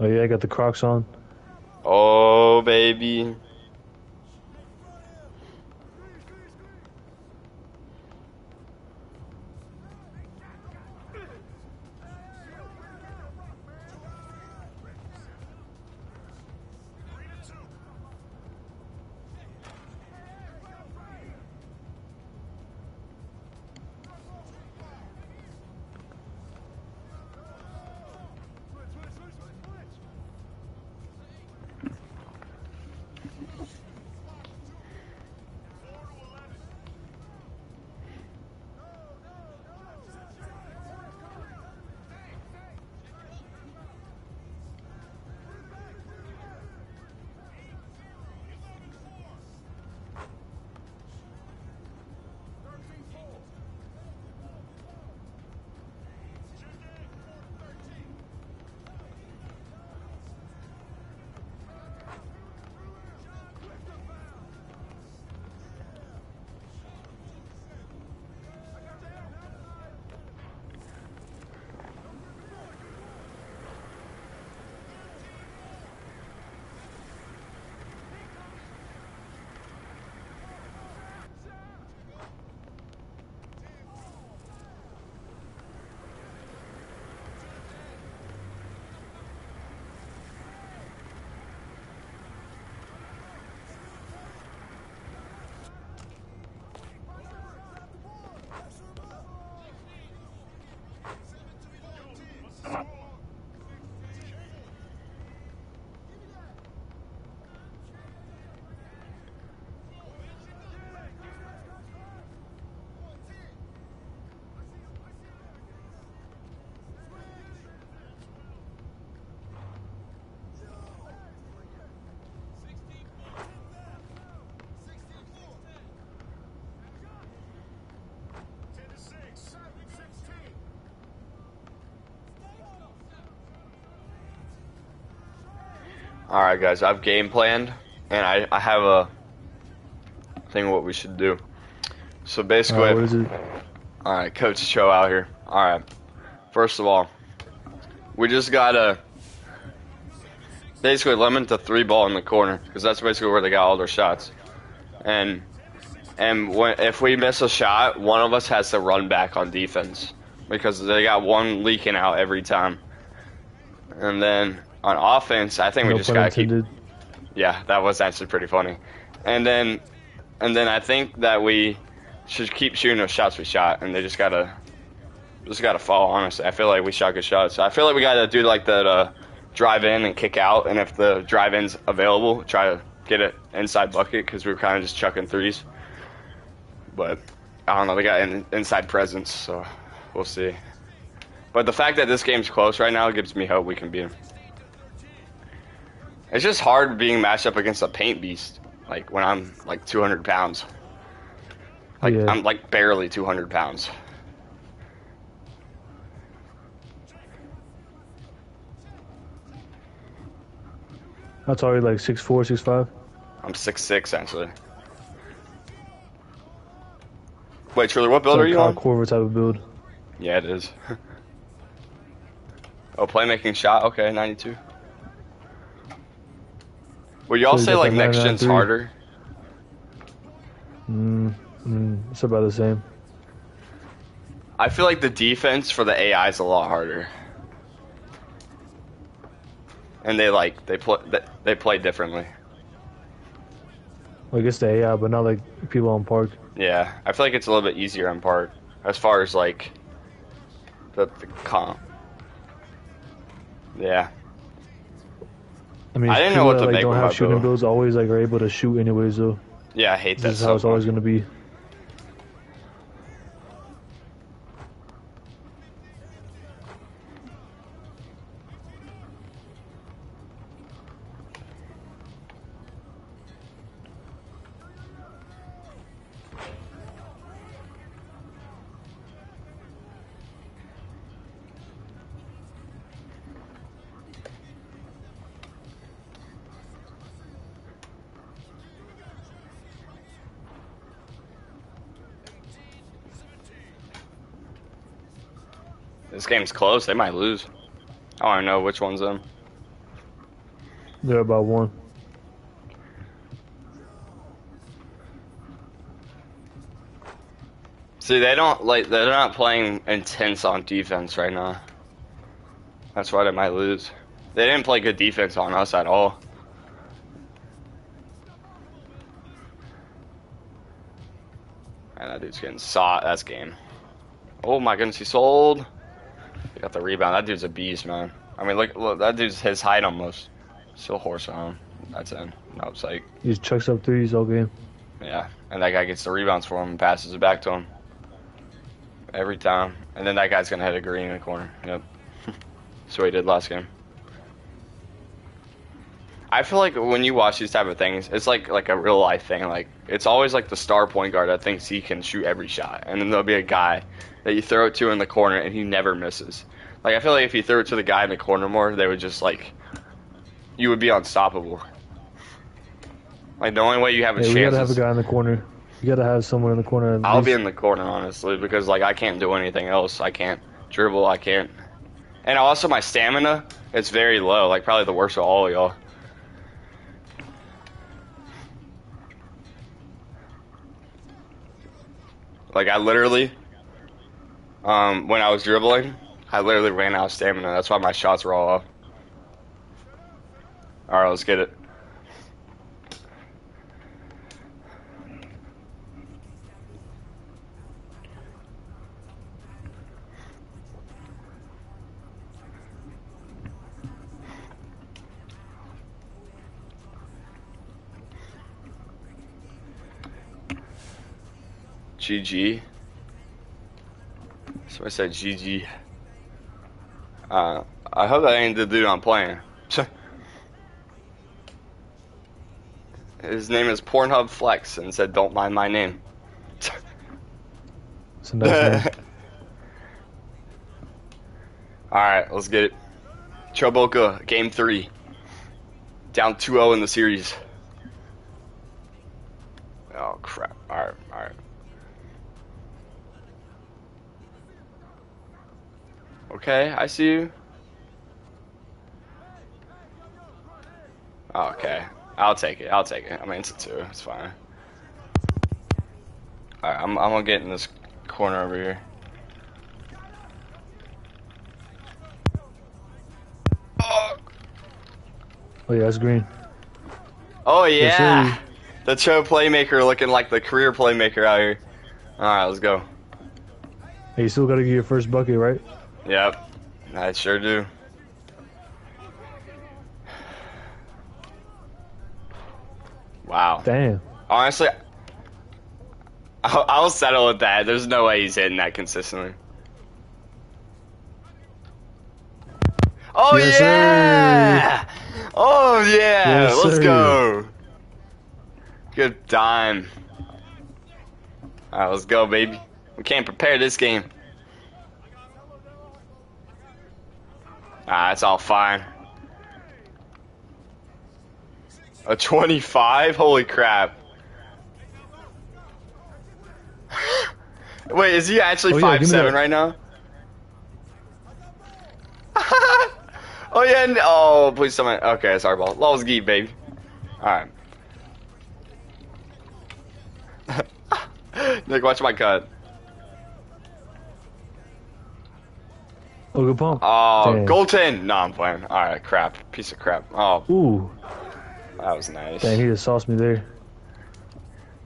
Oh yeah, I got the Crocs on. Oh baby. All right, guys, I've game planned, and I, I have a thing what we should do. So basically, Uh, what is it? all right, Coach Cho out here. All right, first of all, we just gotta basically limit the three ball in the corner because that's basically where they got all their shots, and and when, if we miss a shot, one of us has to run back on defense because they got one leaking out every time, and then on offense, I think we just gotta keep yeah, that was actually pretty funny. And then, and then I think that we should keep shooting those shots we shot, and they just gotta, just gotta fall. Honestly, I feel like we shot good shots. I feel like we gotta do like that, uh, drive in and kick out, and if the drive in's available, try to get it inside bucket because we were kind of just chucking threes. But I don't know, they got an inside presence, so we'll see. But the fact that this game's close right now gives me hope we can beat them. It's just hard being matched up against a paint beast. Like when I'm like 200 pounds. Like Yeah. I'm like barely 200 pounds. That's already like six four, six five. I'm 6'6", actually. Wait, Truly, what build are you Kyle on? Type of build. Yeah, it is. oh, playmaking shot. Okay, 92. Would y'all say like next gen's harder? Mm, mm, it's about the same. I feel like the defense for the AI is a lot harder. And they like they play they, play differently. I guess the AI, but not like people on park. Yeah, I feel like it's a little bit easier on park as far as like the, the comp. Yeah, I mean, I didn't know what that, to like, make don't have shooting builds always like are able to shoot anyways. Though yeah, I hate that this is so how it's always gonna be. Game's close. They might lose. I don't know which one's them. They're about one. See, they don't like they're not playing intense on defense right now. That's why they might lose. They didn't play good defense on us at all. And that dude's getting saw. That's game. Oh my goodness, he sold. Got the rebound. That dude's a beast, man. I mean, look, look that dude's his height almost. Still horse on him. That's in. No, it's like, He just chucks up threes all game. yeah. And that guy gets the rebounds for him and passes it back to him. Every time. And then that guy's going to hit a green in the corner. Yep. That's what he did last game. I feel like when you watch these type of things, it's like like a real life thing. Like it's always like the star point guard that thinks he can shoot every shot, and then there'll be a guy that you throw it to in the corner and he never misses. Like I feel like if you threw it to the guy in the corner more, they would just like you would be unstoppable. Like the only way you have a Yeah, chance gotta have a guy in the corner. You gotta have someone in the corner. I'll be in the corner honestly because like I can't do anything else. I can't dribble. I can't. And also my stamina it's very low. Like probably the worst of all y'all. Like I literally, um, when I was dribbling, I literally ran out of stamina. That's why my shots were all off. All right, let's get it. GG. So I said GG. Uh, I hope that ain't the dude I'm playing. His name is Pornhub Flex and said, "Don't mind my name." It's nice name. All right, let's get it. Cho Bulka, game three. Down 2-0 in the series. Oh crap! Alright, All right, all right. Okay, I see you. Oh, okay, I'll take it. I'll take it. I mean, it's a two. It's fine. All right, I'm I'm gonna get in this corner over here. Oh, Oh yeah, that's green. oh yeah, the Cho playmaker looking like the career playmaker out here. All right, let's go. Hey, you still gotta get your first bucket, right? Yep, I sure do. Wow. Damn. Honestly, I'll, I'll settle with that. There's no way he's hitting that consistently. Oh Yes, sir. yeah! Oh yeah! Yes, Let's sir. go. Good time. All right, let's go, baby. We can't prepare this game. Ah, it's all fine. A 25? Holy crap. Wait, is he actually oh, five yeah, seven right now? oh yeah, oh please someone okay, it's our ball. Law's geek, baby. Alright. Nick, watch my cut. Oh, good pump. Oh, Dang. Golden! No, I'm playing. Alright, crap. Piece of crap. Oh, Ooh, that was nice. dang, he just sauced me there.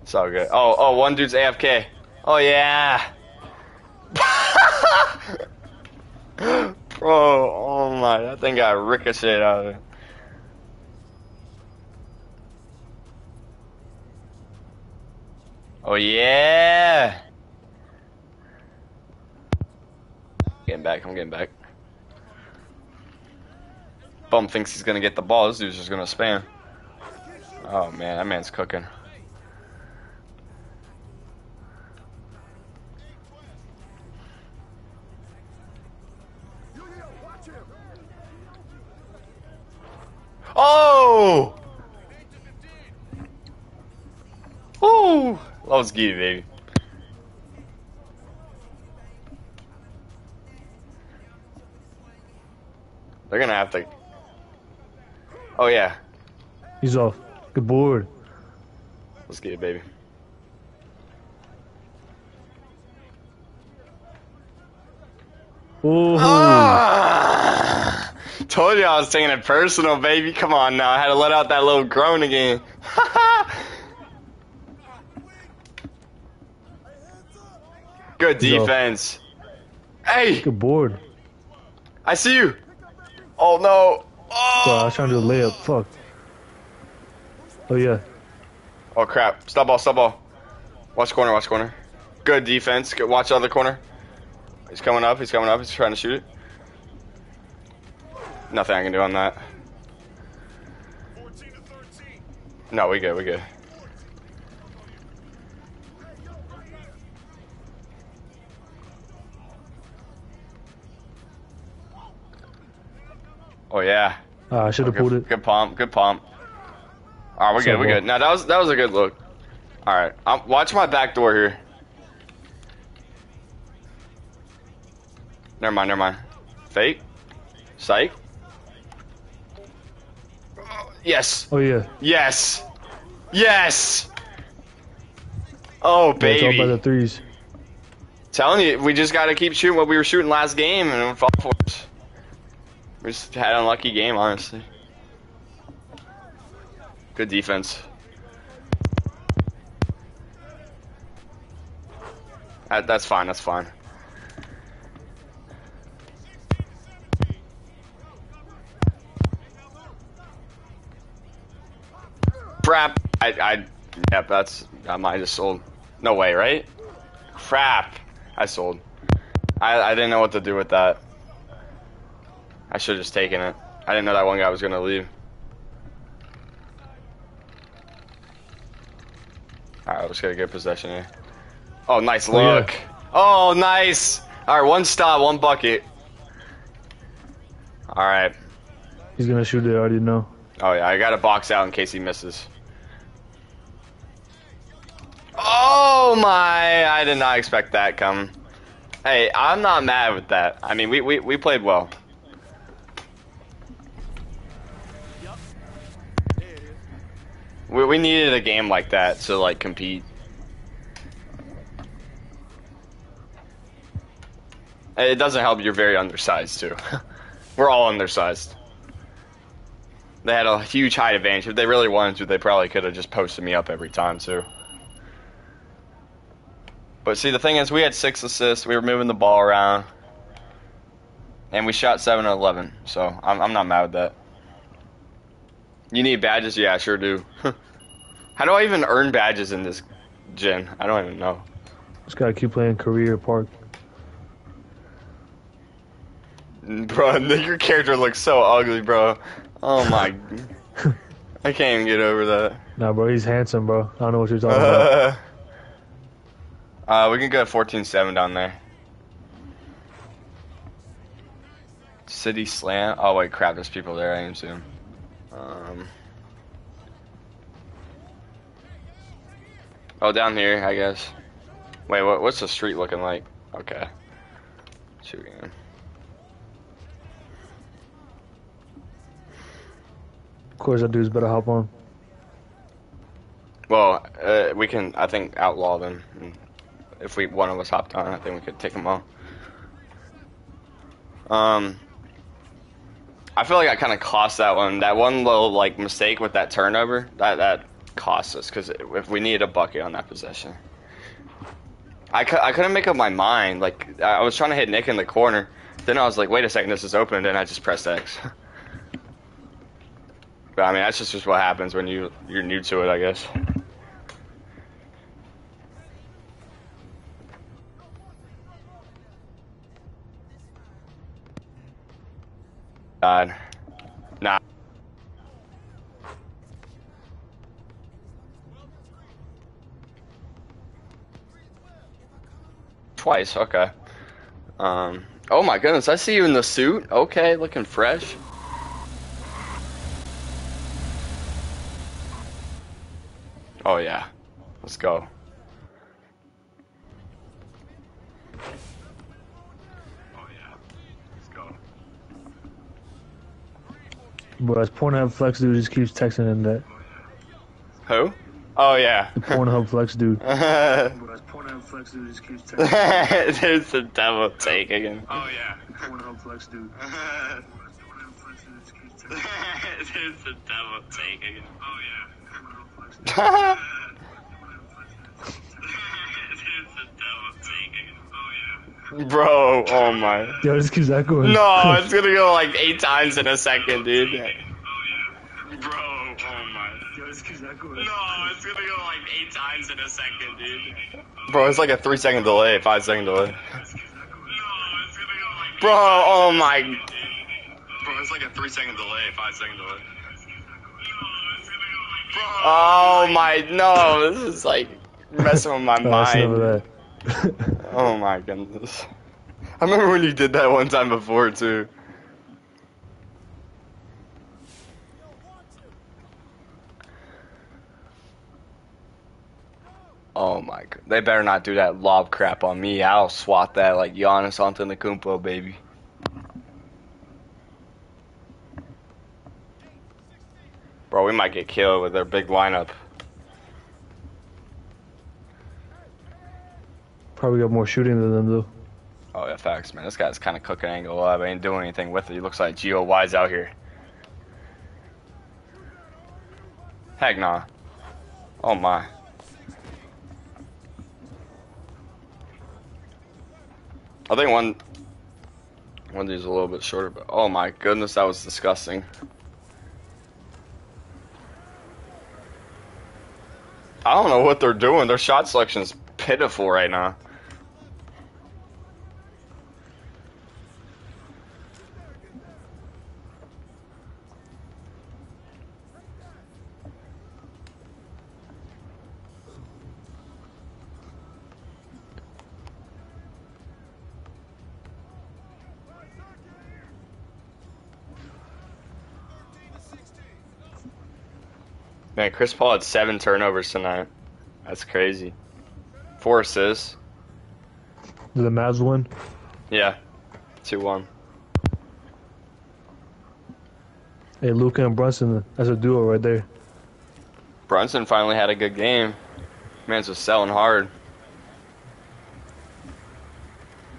It's all good. Oh, oh, one dude's AFK. Oh, yeah. Bro, oh my, that thing got ricocheted out of it. Oh, yeah. Getting back, I'm getting back. Bum thinks he's gonna get the ball. This dude's just gonna spam. Oh man, that man's cooking. Oh! Oh! Loves Gee, baby. Oh yeah, He's off. Good board. let's get it, baby. Oh, Ah! Told you I was taking it personal, baby. Come on now. I had to let out that little groan again. Good defense. Hey, good board. I see you. Oh no. Bro, I Oh, was trying to do a layup. Oh. Fuck. Oh yeah. oh crap. Stop ball, stop ball. Watch corner, watch corner. Good defense. Good. Watch the other corner. He's coming up, he's coming up, he's trying to shoot it. Nothing I can do on that. No, we good, we good. Oh yeah. Ah, I should have pulled it. good pump, good pump. All right, we're good, we're good. Now that was that was a good look. All right, um, watch my back door here. Never mind, never mind. Fake, psych. Yes, Oh yeah. yes, yes. Oh Yeah, it's all by the threes. telling you, we just got to keep shooting what we were shooting last game, and it fall for us. We just had an unlucky game, honestly. Good defense. That, that's fine. That's fine. Crap. I, I, yep, that's, I might have sold. No way, right? Crap. I sold. I, I didn't know what to do with that. I should have just taken it. I didn't know that one guy was gonna leave. Alright, let's get a good possession here. Oh, nice Oh, yeah. look. Oh, nice. Alright, one stop, one bucket. Alright. He's gonna shoot it. I already know. Oh, yeah, I gotta box out in case he misses. Oh, my. I did not expect that come. Hey, I'm not mad with that. I mean, we, we, we played well. We, we needed a game like that to, like, compete. It doesn't help you're very undersized, too. We're all undersized. They had a huge height advantage. If they really wanted to, they probably could have just posted me up every time, too. But see, the thing is, we had six assists. We were moving the ball around. And we shot 7 of 11. So, I'm, I'm not mad with that. You need badges? Yeah, I sure do. How do I even earn badges in this gen? I don't even know. Just gotta keep playing career park. Bro, your character looks so ugly, bro. Oh my. I can't even get over that. Nah, bro, he's handsome, bro. I don't know what you're talking about. Uh, uh, we can go 14-7 down there. City Slam. Oh wait, crap. There's people there. I see 'em. Um. Oh, down here, I guess. Wait, what, what's the street looking like? Okay. Shooting. course, that dude's better hop on. Well, uh, we can, I think, outlaw them. If we one of us hopped on, I think we could take them all. Um, I feel like I kind of cost that one. That one little like mistake with that turnover, that that cost us because if we needed a bucket on that possession, I, cu- I couldn't make up my mind. Like I was trying to hit Nick in the corner, then I was like, wait a second, this is open, and then I just pressed X. but I mean, that's just, just what happens when you you're new to it, I guess. God. Nah. Twice, okay. Um, oh my goodness, I see you in the suit. Okay, looking fresh. Oh yeah, let's go. But as Pornhub Flex dude just keeps texting him that. Who? Oh yeah. The Pornhub Flex dude. There's Pornhub Flex dude just keeps texting the devil take again. Oh yeah. Pornhub Flex dude. There's the devil take again. Oh yeah. There's the devil taking. Oh yeah. Bro, oh my. Yo, this keeps echoing. No, it's gonna go like eight times in a second, dude. Oh. Bro, oh my. Yo, this keeps echoing. No, it's gonna go like eight times in a second, dude. Bro, it's like a three second delay, five second delay. No, it's gonna go like. Bro, oh my. Bro, it's like a three second delay, five second delay. Oh my, no, this is like messing with my that's enough mind. Oh my goodness. I remember when you did that one time before too. Oh my god. They better not do that lob crap on me. I'll swat that like Giannis Antetokounmpo, baby. Bro, we might get killed with their big lineup. Probably got more shooting than them though. Oh yeah, facts, man. This guy's kind of cooking angle up. Ain't doing anything with it. He looks like Geo Wise out here. Heck nah. Oh my. I think one one these is a little bit shorter, but oh my goodness, that was disgusting. I don't know what they're doing. Their shot selection is pitiful right now. Man, Chris Paul had seven turnovers tonight. That's crazy. Four assists. Did the Mavs win? Yeah. 2 1. Hey, Luka and Brunson, that's a duo right there. Brunson finally had a good game. Man's just selling hard.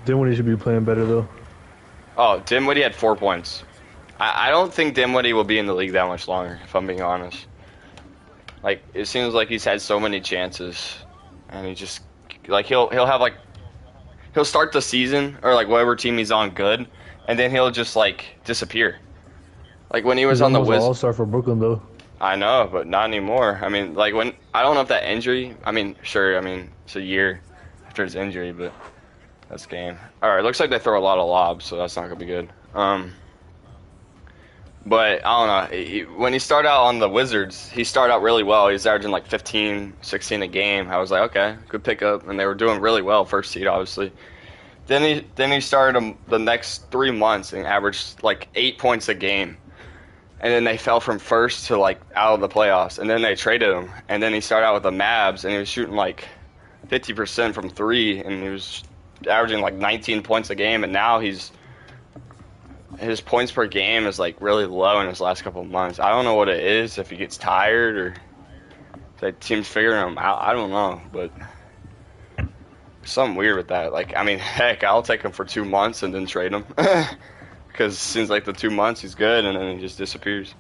Dinwiddie should be playing better though. Oh, Dimwitty had four points. I, I don't think Dimwitty will be in the league that much longer, if I'm being honest. Like, it seems like he's had so many chances, and he just like he'll he'll have like he'll start the season or like whatever team he's on good, and then he'll just like disappear. Like when he was He's on the Wiz. All-star for Brooklyn though. I know, but not anymore. I mean, like when I don't know if that injury. I mean, sure. I mean, it's a year after his injury, but that's game. All right, looks like they throw a lot of lobs, so that's not gonna be good. Um, but I don't know. He, when he started out on the Wizards, he started out really well. He was averaging like 15, 16 a game. I was like, okay, good pickup, and they were doing really well first seed, obviously. Then he then he started um, the next three months and averaged like eight points a game and then they fell from first to like out of the playoffs, and then they traded him, and then he started out with the Mavs, and he was shooting like fifty percent from three, and he was averaging like nineteen points a game, and now he's his points per game is like really low in his last couple of months. I don't know what it is. If he gets tired or that team's figuring him out. I don't know, but something weird with that. Like, I mean, heck, I'll take him for two months and then trade him because seems like the two months he's good and then he just disappears.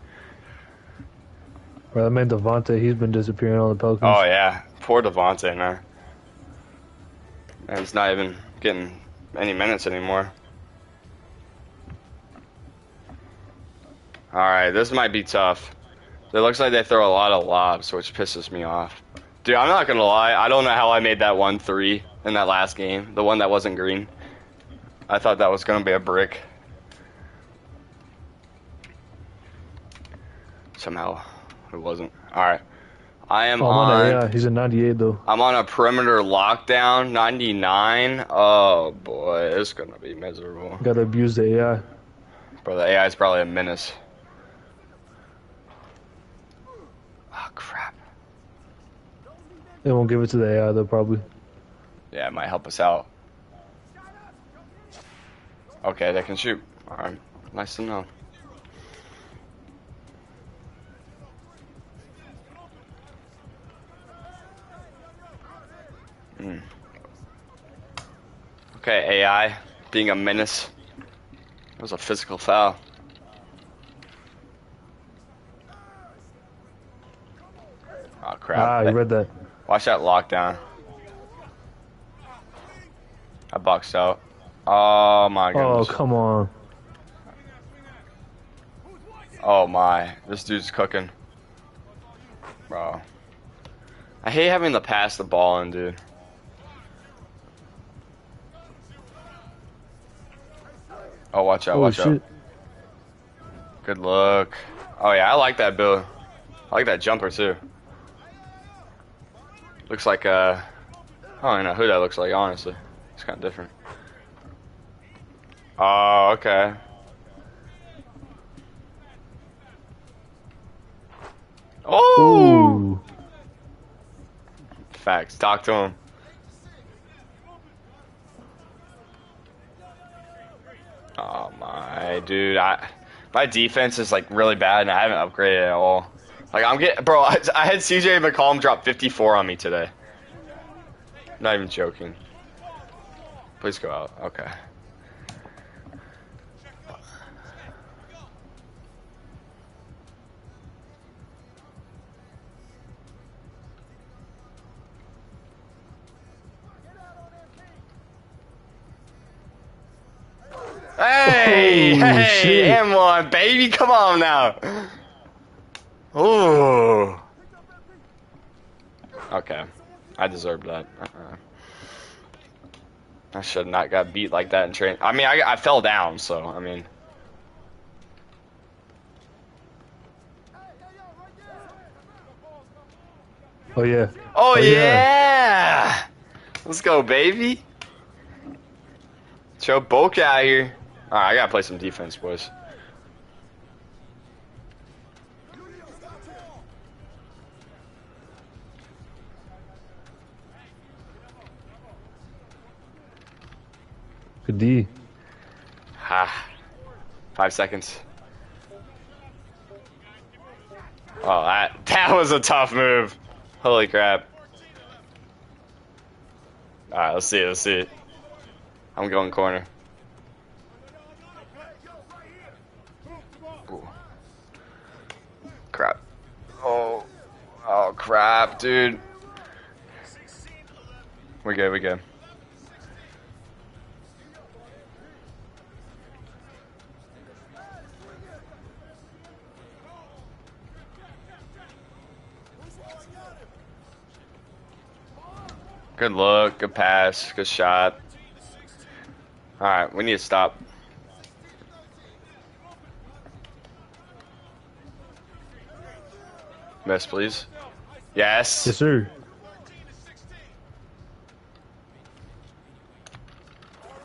Well, I mean Devonte, he's been disappearing on the Pelicans. Oh yeah, poor Devonte, man. And he's not even getting any minutes anymore. All right, this might be tough. It looks like they throw a lot of lobs, which pisses me off. Dude, I'm not gonna lie. I don't know how I made that one three in that last game, the one that wasn't green. I thought that was gonna be a brick. Somehow, it wasn't. All right, I am Oh, on. yeah, he's a 98 though. I'm on a perimeter lockdown, 99. Oh boy, it's gonna be miserable. Gotta abuse the AI. Bro, the AI is probably a menace. Crap. They won't give it to the AI though, probably. Yeah, it might help us out. Okay, they can shoot. Alright, nice to know. Hmm. Okay, AI, being a menace. That was a physical foul. Oh crap. Ah, you read that. Watch that lockdown. I boxed out. Oh my Oh, come on. Oh my. This dude's cooking. Bro. I hate having to pass the ball in, dude. Oh, watch out, Oh, watch shit. out. Good look. Oh yeah, I like that build. I like that jumper too. Looks like uh I don't even know who that looks like, honestly. It's kinda different. Oh, okay. Oh Ooh. facts. Talk to him. Oh my dude, I my defense is like really bad and I haven't upgraded at all. Like I'm getting, bro. I, I had CJ McCollum drop 54 on me today. Not even joking. Please go out. Okay. Hey, Oh, hey, shit. M1, baby, come on now. Ooh. Okay, I deserved that. Uh-uh. I should not got beat like that in train. I mean, I, I fell down, so I mean. Oh, yeah. Oh, Oh, yeah. yeah. Let's go, baby. Show Bulk out here. All right, I gotta play some defense, boys. Good D. Ha. Five seconds. Oh, that that was a tough move. Holy crap. Alright, let's see it, let's see it. I'm going corner. Ooh. Crap. Oh. Oh, crap, dude. We're good, we're good. Good look, good pass, good shot. Alright, we need to stop. Miss, please. Yes. Yes, sir.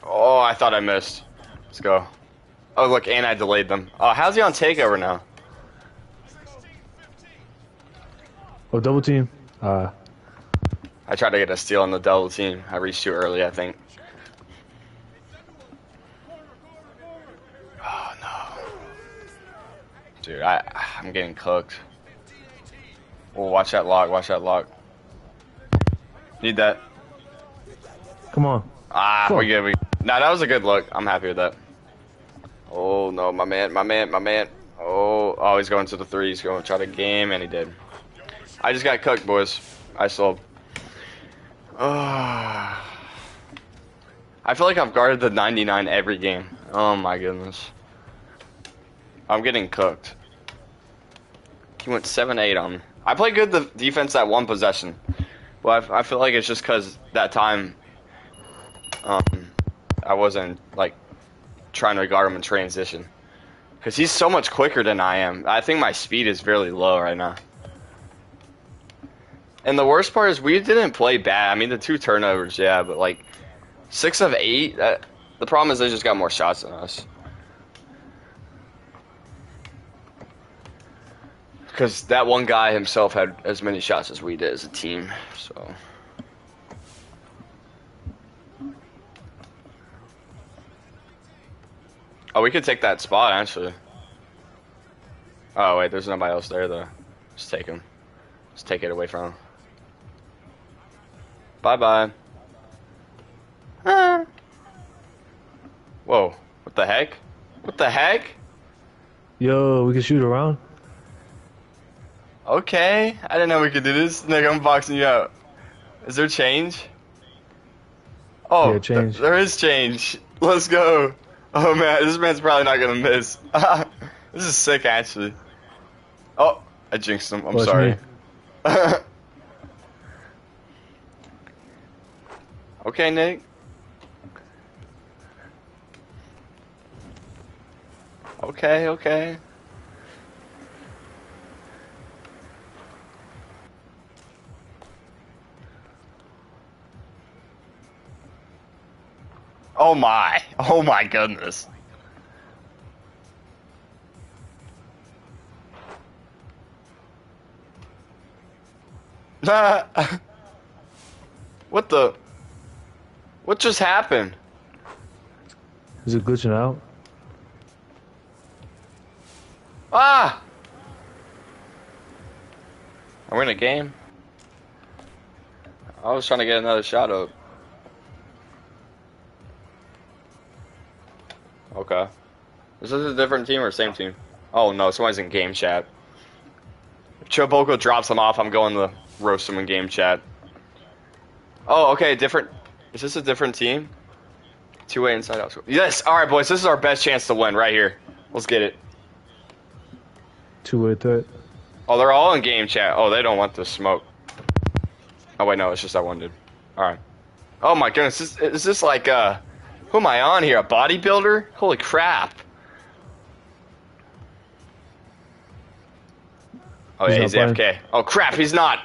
Oh, I thought I missed. Let's go. Oh, look, and I delayed them. Oh, how's he on takeover now? Oh, double team. Ah. I tried to get a steal on the double team. I reached too early, I think. Oh, no. Dude, I, I'm getting cooked. Oh, watch that lock. Watch that lock. Need that. Come on. Ah, Cool. we good. We. Nah, that was a good look. I'm happy with that. Oh no, my man, my man, my man. Oh, oh, he's going to the three. He's going to try to game, and he did. I just got cooked, boys. I sold. Ah. I feel like I've guarded the 99 every game. Oh my goodness. I'm getting cooked. He went 7-8 on me. I played good the defense that one possession. But I, I feel like it's just because that time um, I wasn't like trying to guard him in transition. Because he's so much quicker than I am. I think my speed is fairly low right now. And the worst part is we didn't play bad. I mean, the two turnovers, yeah, but like six of eight. That, the problem is they just got more shots than us. Because that one guy himself had as many shots as we did as a team. So. Oh, we could take that spot actually. Oh wait, there's nobody else there though. Just take him. Just take it away from him. Bye bye. Ah. Whoa! What the heck? What the heck? Yo, we can shoot around. Okay, I didn't know we could do this. Nick, I'm boxing you out. Is there change? Oh, Yeah, change. th- there is change. Let's go. Oh man, this man's probably not gonna miss. this is sick, actually. Oh, I jinxed him. I'm Watch sorry. okay, Nick. Okay, okay. Oh my. Oh my goodness. what the? What just happened? Is it glitching out? Ah! Are we in a game? I was trying to get another shot up. Okay. Is this a different team or same team? Oh no, somebody's in game chat. If Choboko drops them off, I'm going to roast them in game chat. Oh, okay, different. Is this a different team? Two way inside out. Yes, alright, boys, this is our best chance to win right here. Let's get it. Two way threat. Oh, they're all in game chat. Oh, they don't want the smoke. Oh wait, no, it's just that one dude. All right. Oh my goodness, is, is this like uh, who am I on here? A bodybuilder? Holy crap! Oh yeah, He's he's not AFK. Oh crap, he's not.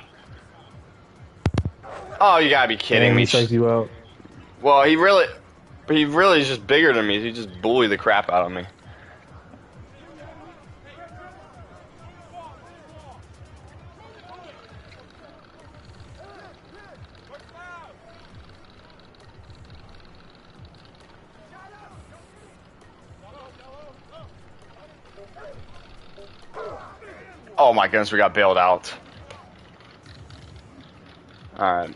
Oh, you gotta be kidding And me. he you out. Well, he really, he really is just bigger than me. He just bullied the crap out of me. Oh my goodness, we got bailed out. Alright.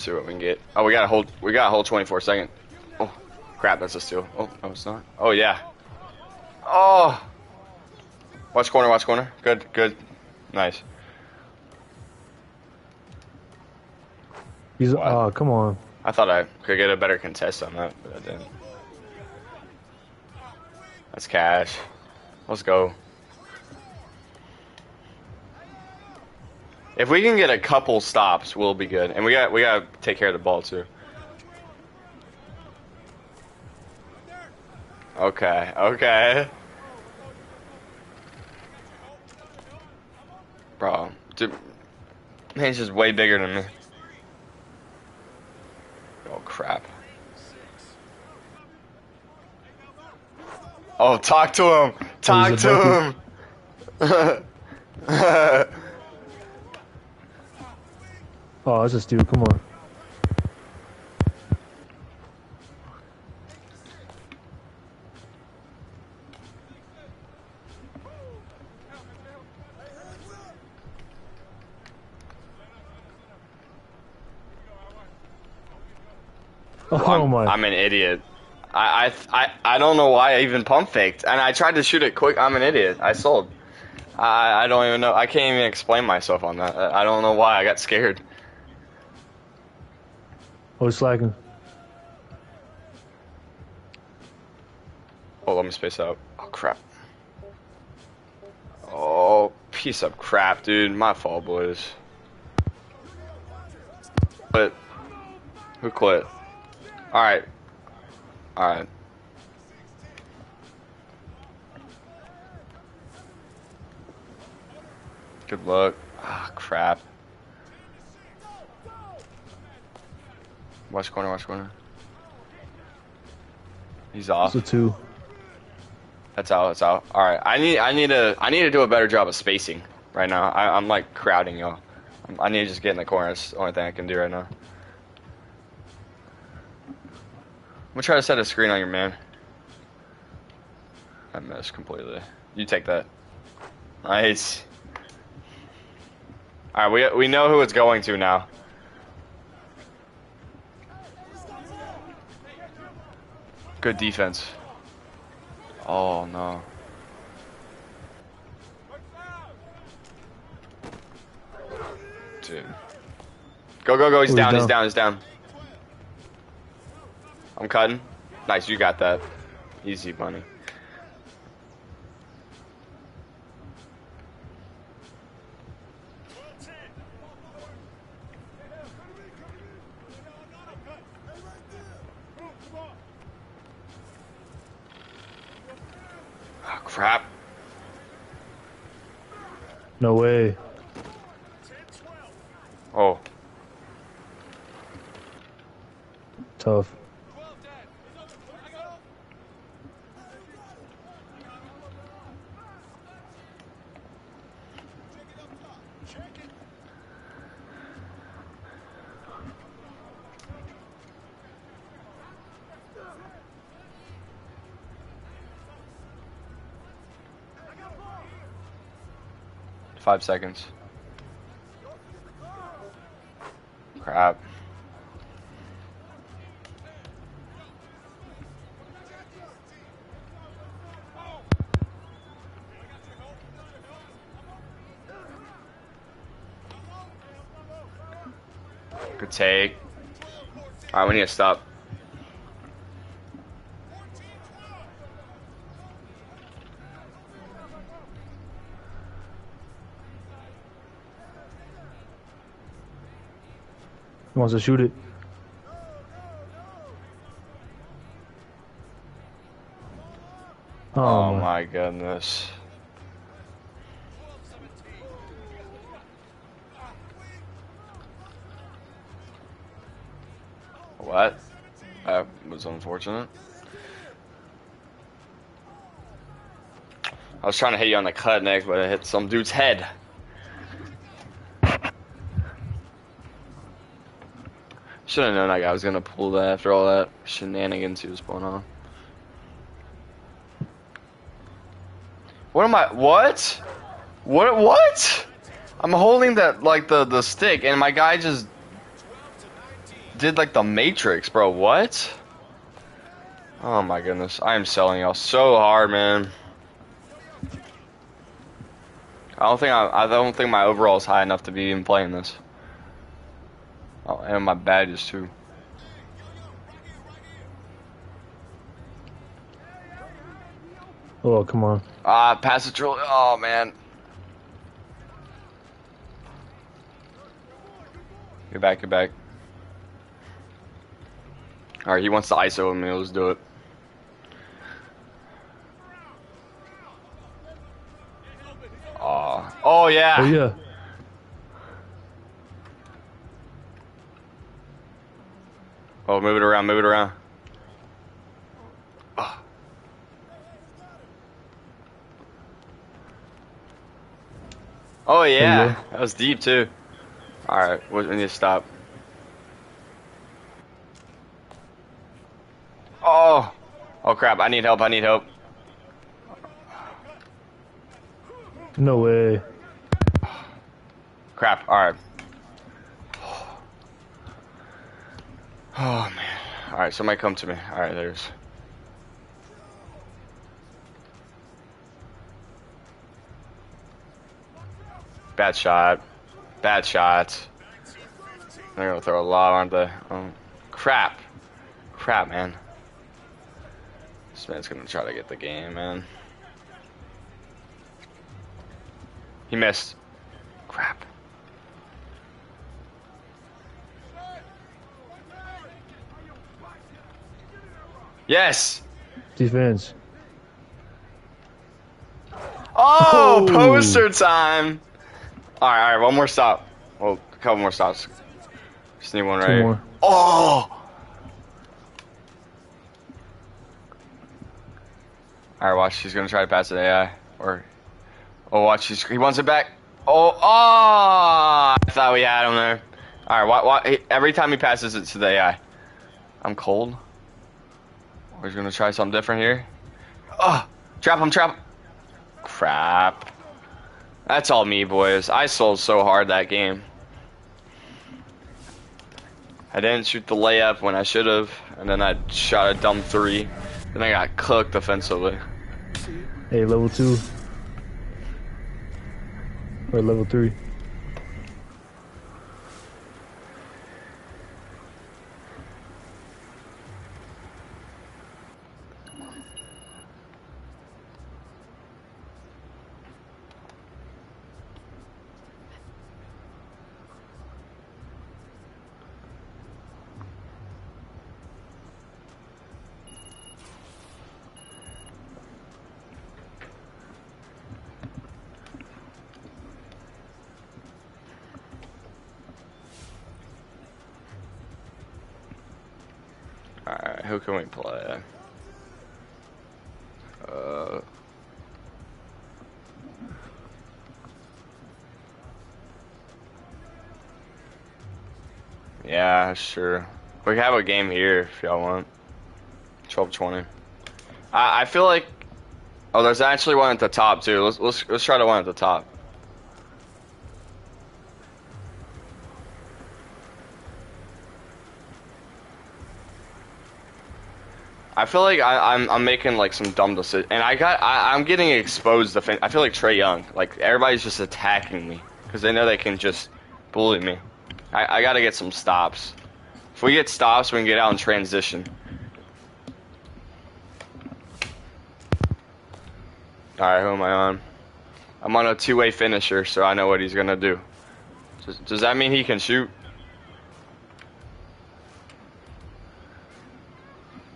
See what we can get. Oh, we got a whole we got a whole 24 second. Oh, crap, that's a steal. Oh, no, it's not. Oh yeah. Oh. Watch corner, watch corner. Good, good. Nice. He's What? oh come on. I thought I could get a better contest on that, but I didn't. That's cash. Let's go. If we can get a couple stops, we'll be good. And we got we got to take care of the ball too. Okay, okay. Bro, dude, he's just way bigger than me. Oh crap. Oh, talk to him. Talk to him. Oh, let's just do it. Come on. Oh, oh I'm, my! I'm an idiot. I, I I don't know why I even pump faked, and I tried to shoot it quick. I'm an idiot. I sold. I I don't even know. I can't even explain myself on that. I don't know why I got scared. Oh, it's slacking. Oh, let me space out. Oh crap. Oh, piece of crap, dude. My fault, boys. But who quit? All right. All right. Good luck. Ah, crap. Watch corner, watch corner. He's off. It's a two. That's out. That's out. All right. I need. I need to. I need to do a better job of spacing right now. I, I'm like crowding y'all. I need to just get in the corner. That's the only thing I can do right now. I'm gonna try to set a screen on your man. I missed completely. You take that. Nice. All right. We we know who it's going to now. Good defense. Oh no. Dude. Go, go, go. He's down, he's down. he's down. I'm cutting. Nice, you got that. Easy money. Oh, crap. No way. Oh, Tough. Five seconds. Crap. Good take. Alright, we need to stop. Wants to shoot it. Oh, Oh my. goodness. What? That was unfortunate. I was trying to hit you on the cut next, but it hit some dude's head. Should have known that guy was gonna pull that after all that shenanigans he was pulling on. What am I? What? What? What? I'm holding that like the the stick, and my guy just did like the Matrix, bro. What? Oh my goodness, I am selling y'all so hard, man. I don't think I, I don't think my overall is high enough to be even playing this. My badges too. Oh, come on. Ah, pass the drill. Oh man. Get back, get back. All right, he wants to ISO me. Let's do it. Aw. Oh yeah. Oh, yeah. Oh, move it around, move it around. Ah. Oh yeah, that was deep too. All right, we need to stop. Oh, oh crap! I need help. I need help. No way. Crap. All right. Oh man. Alright, somebody come to me. Alright, there's. Bad shot. Bad shot. They're gonna throw a lot, aren't they? Oh, um, crap. Crap, man. This man's gonna try to get the game, man. He missed. Yes! Defense. Oh, Oh. poster time! Alright, alright, one more stop. Well, a couple more stops. Just need one right Two here. more. Oh! Alright, watch. He's gonna try to pass it AI. Or. Oh, watch. He's, he wants it back. Oh, oh! I thought we had him there. Alright, what, what, every time he passes it to the AI. I'm cold. He's gonna try something different here. Oh! Trap him, trap. Crap. That's all me, boys. I sold so hard that game. I didn't shoot the layup when I should have, and then I shot a dumb three. Then I got cooked offensively. Hey, level two. Or level three. Sure. We can have a game here if y'all want. 1220. I, I feel like. Oh, there's actually one at the top too. Let's let's let's try the one at the top. I feel like I, I'm I'm making like some dumb decisions, and I got I, I'm getting exposed. Defen- I feel like Trae Young. Like everybody's just attacking me because they know they can just bully me. I, I got to get some stops. If we get stops, we can get out in transition. All right, who am I on? I'm on a two-way finisher, so I know what he's gonna do. Does, does that mean he can shoot?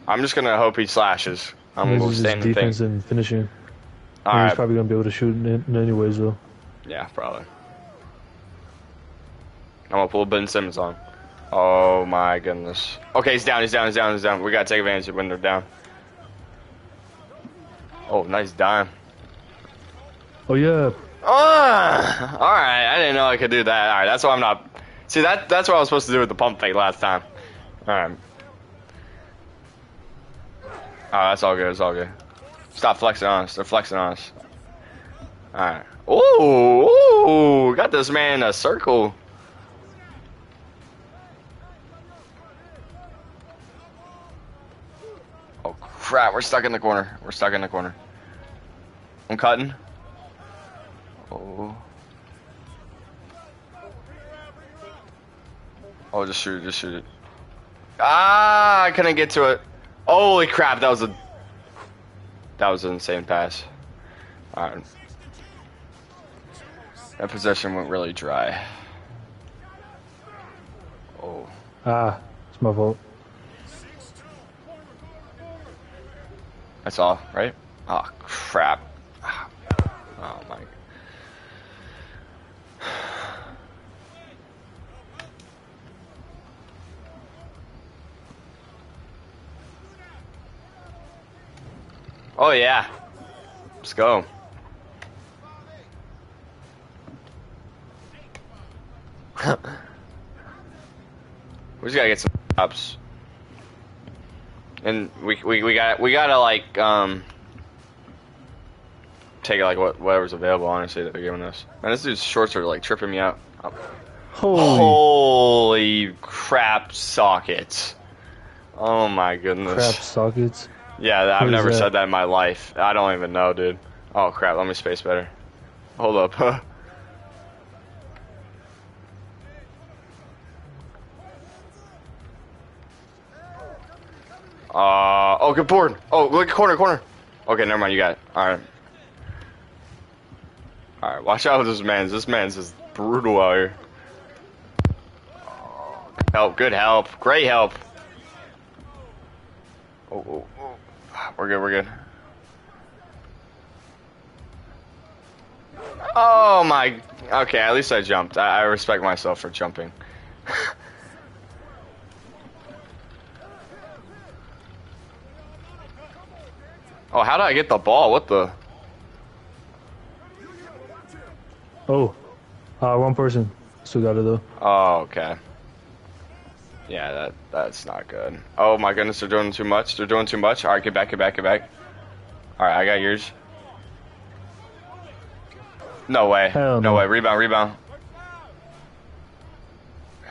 I'm just gonna hope he slashes. I'm gonna is stay just in the defense thing. and finishing. All He's right. probably gonna be able to shoot in, in anyways though. Yeah, probably. I'm gonna pull Ben Simmons on. Oh my goodness. Okay, he's down, he's down, he's down, he's down. We gotta take advantage of when they're down. Oh, nice dime. Oh yeah. Ah, all right. I didn't know I could do that. All right, that's why I'm not. See that that's what I was supposed to do with the pump fake last time. All right. Oh, that's all good. It's all good. Stop flexing on us. They're flexing on us. All right. Ooh, ooh, got this man in a circle. Oh crap! We're stuck in the corner. We're stuck in the corner. I'm cutting. Oh. Oh, just shoot it, just shoot it. Ah, I couldn't get to it. Holy crap, that was a that was an insane pass. Alright. That possession went really dry. Oh. Ah, it's my fault. That's all, right? Oh crap. Oh my Oh yeah. Let's go. we just gotta get some stops. And we we we got we gotta like um take like what whatever's available honestly that they're giving us. Man, this dude's shorts are like tripping me out. Holy. Holy crap sockets. Oh my goodness. Crap sockets. Yeah, I've What never said that in my life. I don't even know, dude. Oh crap, let me space better. Hold up. uh, oh, good board. Oh, look, corner, corner. Okay, never mind, you got it. Alright. Alright, watch out with this man's. This man's is brutal out here. Help, good help. Great help. Oh, oh, oh. We're good, we're good. Oh my. Okay, at least I jumped. I, I respect myself for jumping. oh, how did I get the ball? What the? Oh, uh, one person still got it though. Oh, okay. Yeah, that that's not good. Oh my goodness, they're doing too much. They're doing too much. All right, get back, get back, get back. All right, I got yours. No way. Hell no no. way. Rebound, rebound.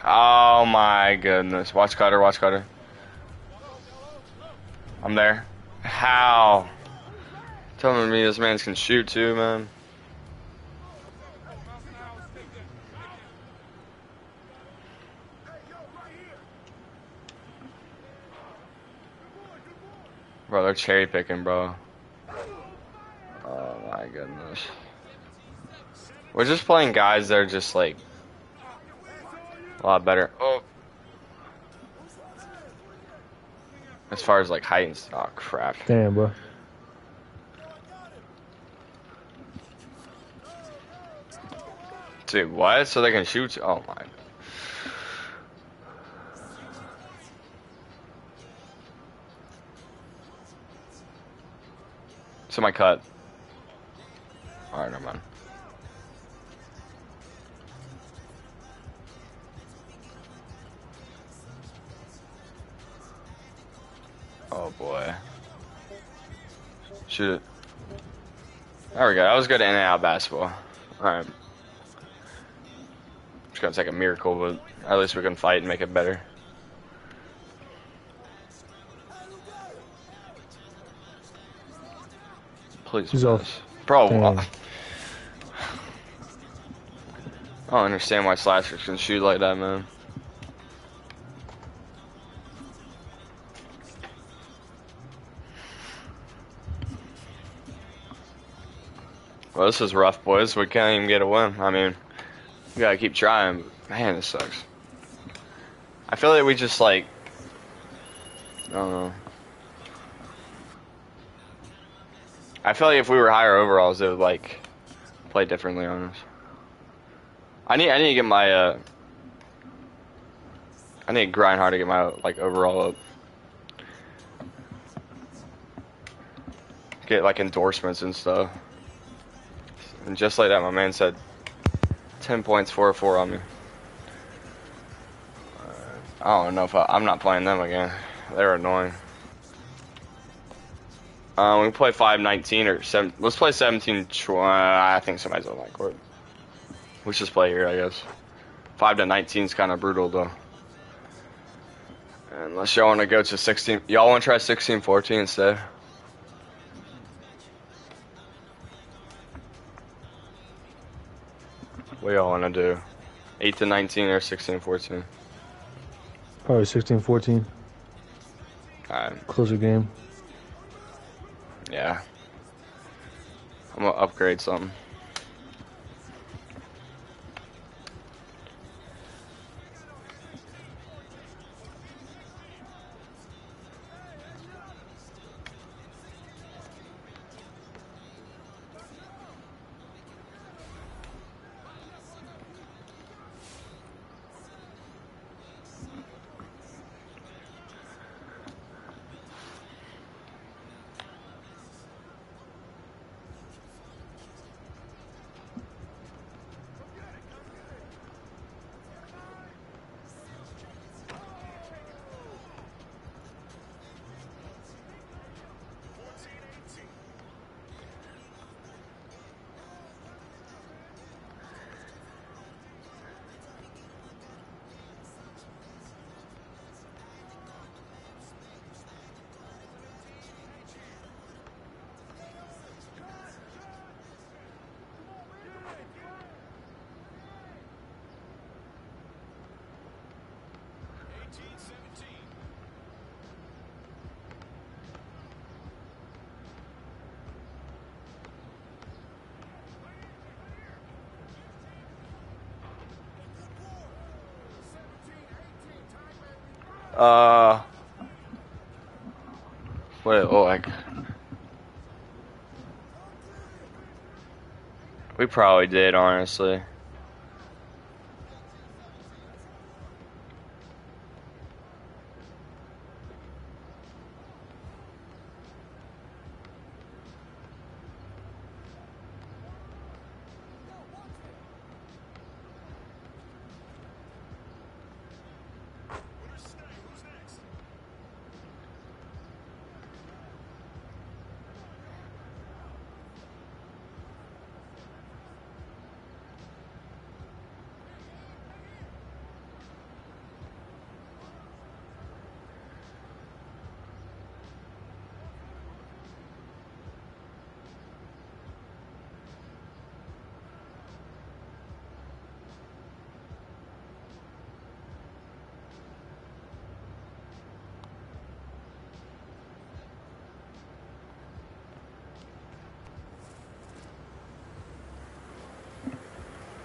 Oh my goodness. Watch cutter, watch cutter. I'm there. How? Telling me this man can shoot too, man. Bro, they're cherry picking, bro. Oh my goodness. We're just playing guys that are just like a lot better. Oh. As far as like height and s- oh crap. Damn, bro. Dude, what? So they can shoot? Oh my. So my cut. Alright, never mind. Oh boy. Shoot it. There we go. That was good in and out basketball. Alright. It's gonna take a miracle, but at least we can fight and make it better. Please, He's off. bro. I don't understand why slashers can shoot like that, man. Well, this is rough, boys. We can't even get a win. I mean, we gotta keep trying. Man, this sucks. I feel like we just like, I don't know. I feel like if we were higher overalls, it would like play differently on us. I need, I need to get my, uh, I need to grind hard to get my like overall up. Get like endorsements and stuff. And just like that, my man said, 10 points, 4 or 4 on me. I don't know if I, I'm not playing them again. They're annoying. Uh, we can play 519 or 7. Let's play 17. uh, I think somebody's on that court. Let's just play here, I guess. 5 to 19 is kind of brutal, though. Unless y'all want to go to 16. Y'all want to try 16 14 instead? What y'all want to do? 8 to 19 or 16 14? Probably 16, 14. Alright, Closer game. yeah. I'm gonna upgrade something. Uh. Wait, oh, I. We probably did, honestly.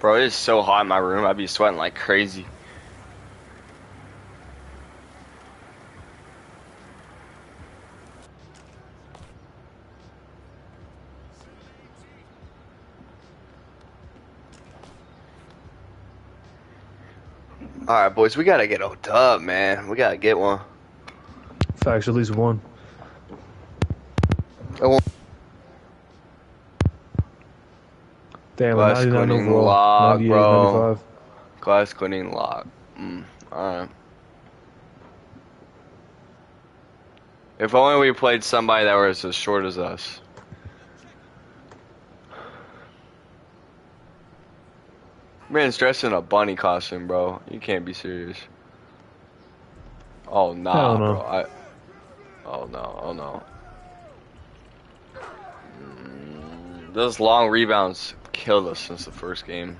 Bro, it is so hot in my room. I'd be sweating like crazy. Alright, boys, we gotta get a dub, man. We gotta get one. Facts, at least one. I won't- Damn, Glass 99 cleaning overall. log, 98, bro. 95. Glass cleaning log. Mm, alright. If only we played somebody that was as short as us. Man's dressed in a bunny costume, bro. You can't be serious. Oh nah, no. bro. I. Oh no. Oh no. Mm, those long rebounds killed us since the first game.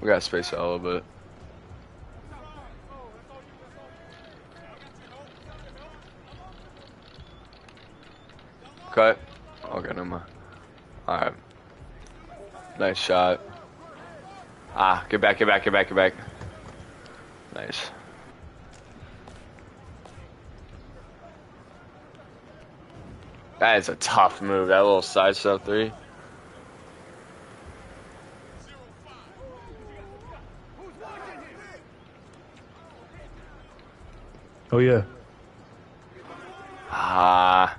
We gotta space out a little bit. Cut. Okay, never mind. Alright. Nice shot. Ah, get back, get back, get back, get back. Nice. That is a tough move, that little side step three. Oh, yeah. Ah.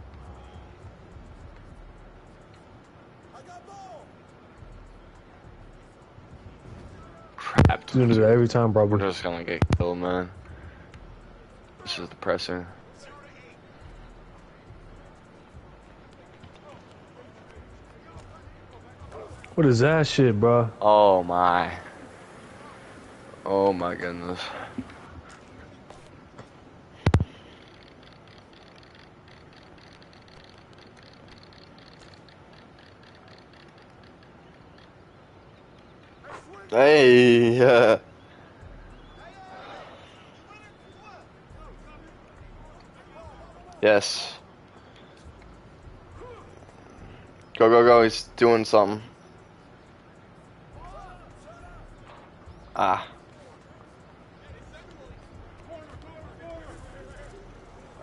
Crap. He's gonna do that every time, We're probably. just gonna get killed, man. This is depressing. What is that shit, bro? Oh my. Oh my goodness. Hey. Yes. Go, go, go. He's doing something. Ah.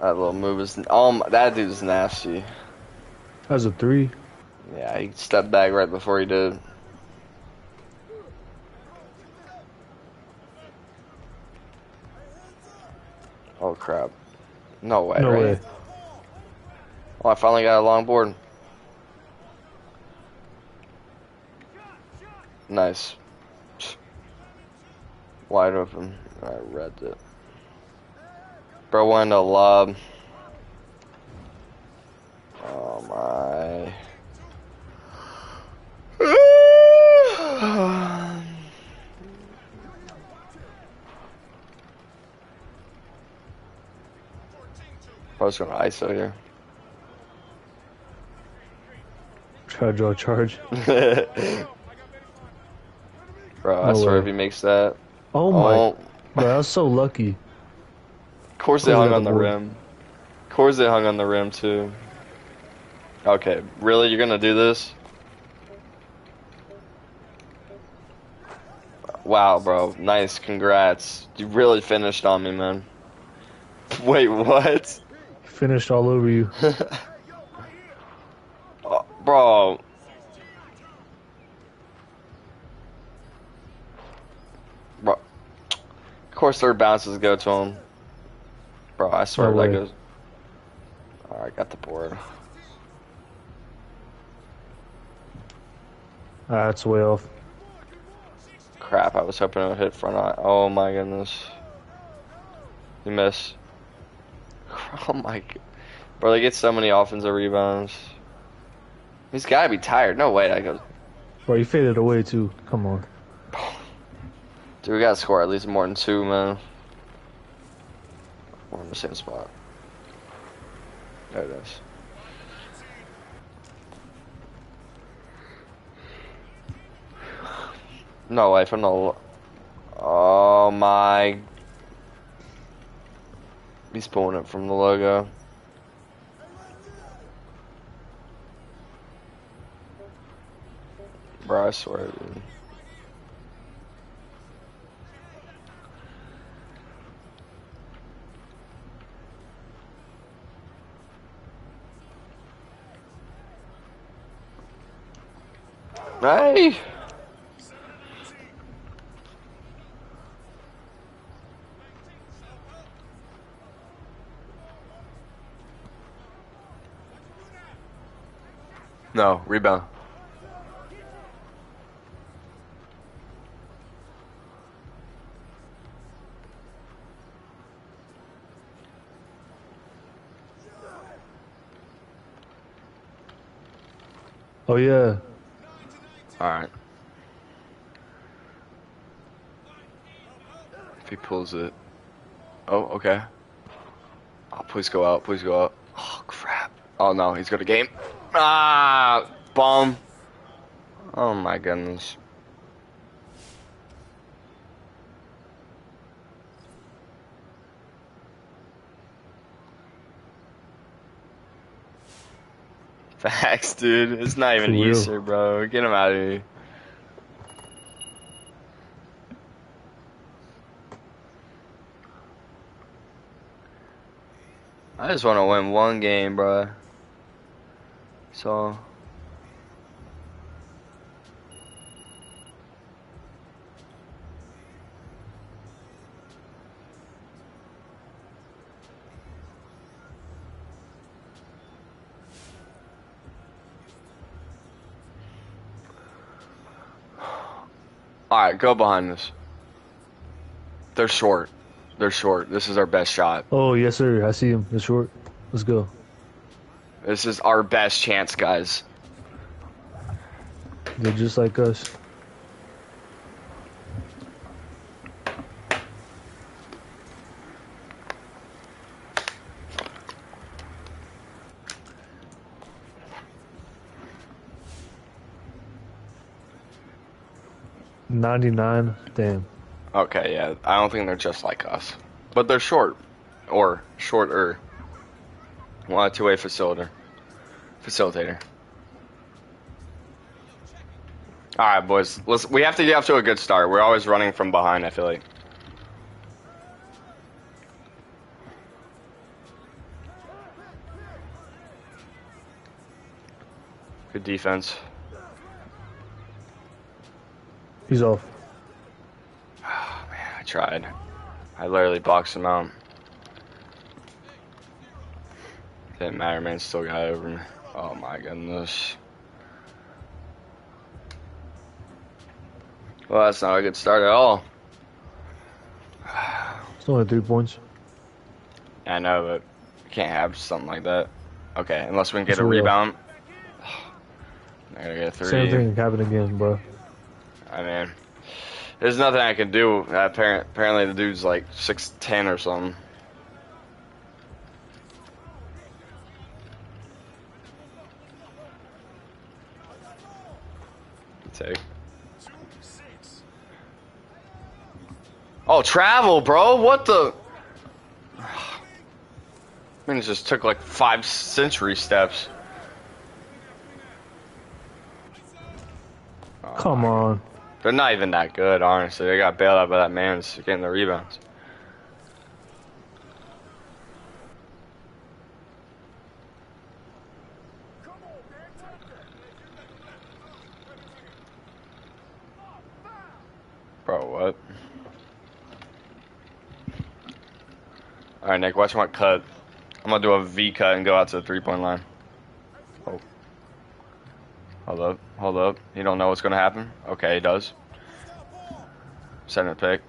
That little move is. Oh, my, that dude's nasty. That's a three. Yeah, he stepped back right before he did. Oh crap. No way. No right? way. Oh, I finally got a long board. Nice. Wide open. I read it. Bro went a lob. Oh my. I was gonna ISO here. Try to draw a charge. Bro, I swear way. if he makes that. Oh, oh my, Oh, bro, I was so lucky. of course they hung on the rim. Of course they hung on the rim too. Okay, really? You're gonna do this? Wow, bro. Nice. Congrats. You really finished on me, man. Wait, what? Finished all over you. Oh. Bro. Of course their bounces go to him. Bro, I swear No that way. goes. Alright, got the board. That's way off. Crap, I was hoping it would hit front eye. Oh my goodness. You miss. Oh my god. Bro, they get so many offensive rebounds. He's gotta be tired. No way that goes. Bro, you faded away too. Come on. Dude, we gotta score at least more than two, man. We're in the same spot. There it is. No way from the. Oh my. He's pulling it from the logo. Bro, I swear, dude. Hey! No, rebound. Oh yeah. Alright. If he pulls it. Oh, okay. Oh, please go out. Please go out. Oh, crap. Oh, no. He's got a game. Ah! Bomb. Oh, my goodness. Facts, dude. It's not even For real. Bro. Get him out of here. I just want to win one game, bro. So. Alright, go behind this. They're short. They're short. This is our best shot. Oh yes sir. I see him. They're short. Let's go. This is our best chance, guys. They're just like us. Ninety-nine. Damn. Okay, yeah. I don't think they're just like us. But they're short. Or shorter. One a two-way facilitator. Facilitator. Alright, boys. Let's we have to get off to a good start. We're always running from behind, I feel like. Good defense. He's off. Oh, man, I tried. I literally boxed him out. Didn't matter, man. Still got over me. Oh my goodness. Well, that's not a good start at all. It's only three points. I know, but you can't have something like that. Okay, unless we can get It's a real. rebound. I gotta get a three. Same thing can happen again, bro. I mean, there's nothing I can do. Uh, apparently, the dude's like six ten or something. Oh, travel, bro. What the? I mean, it just took like five century steps. Come on. They're not even that good, honestly. They got bailed out by that man getting the rebounds. Bro, what? Alright, Nick, watch my cut. I'm gonna do a V cut and go out to the three point line. Oh. Hold up, hold up. You don't know what's gonna happen? Okay, he does. Send a pick.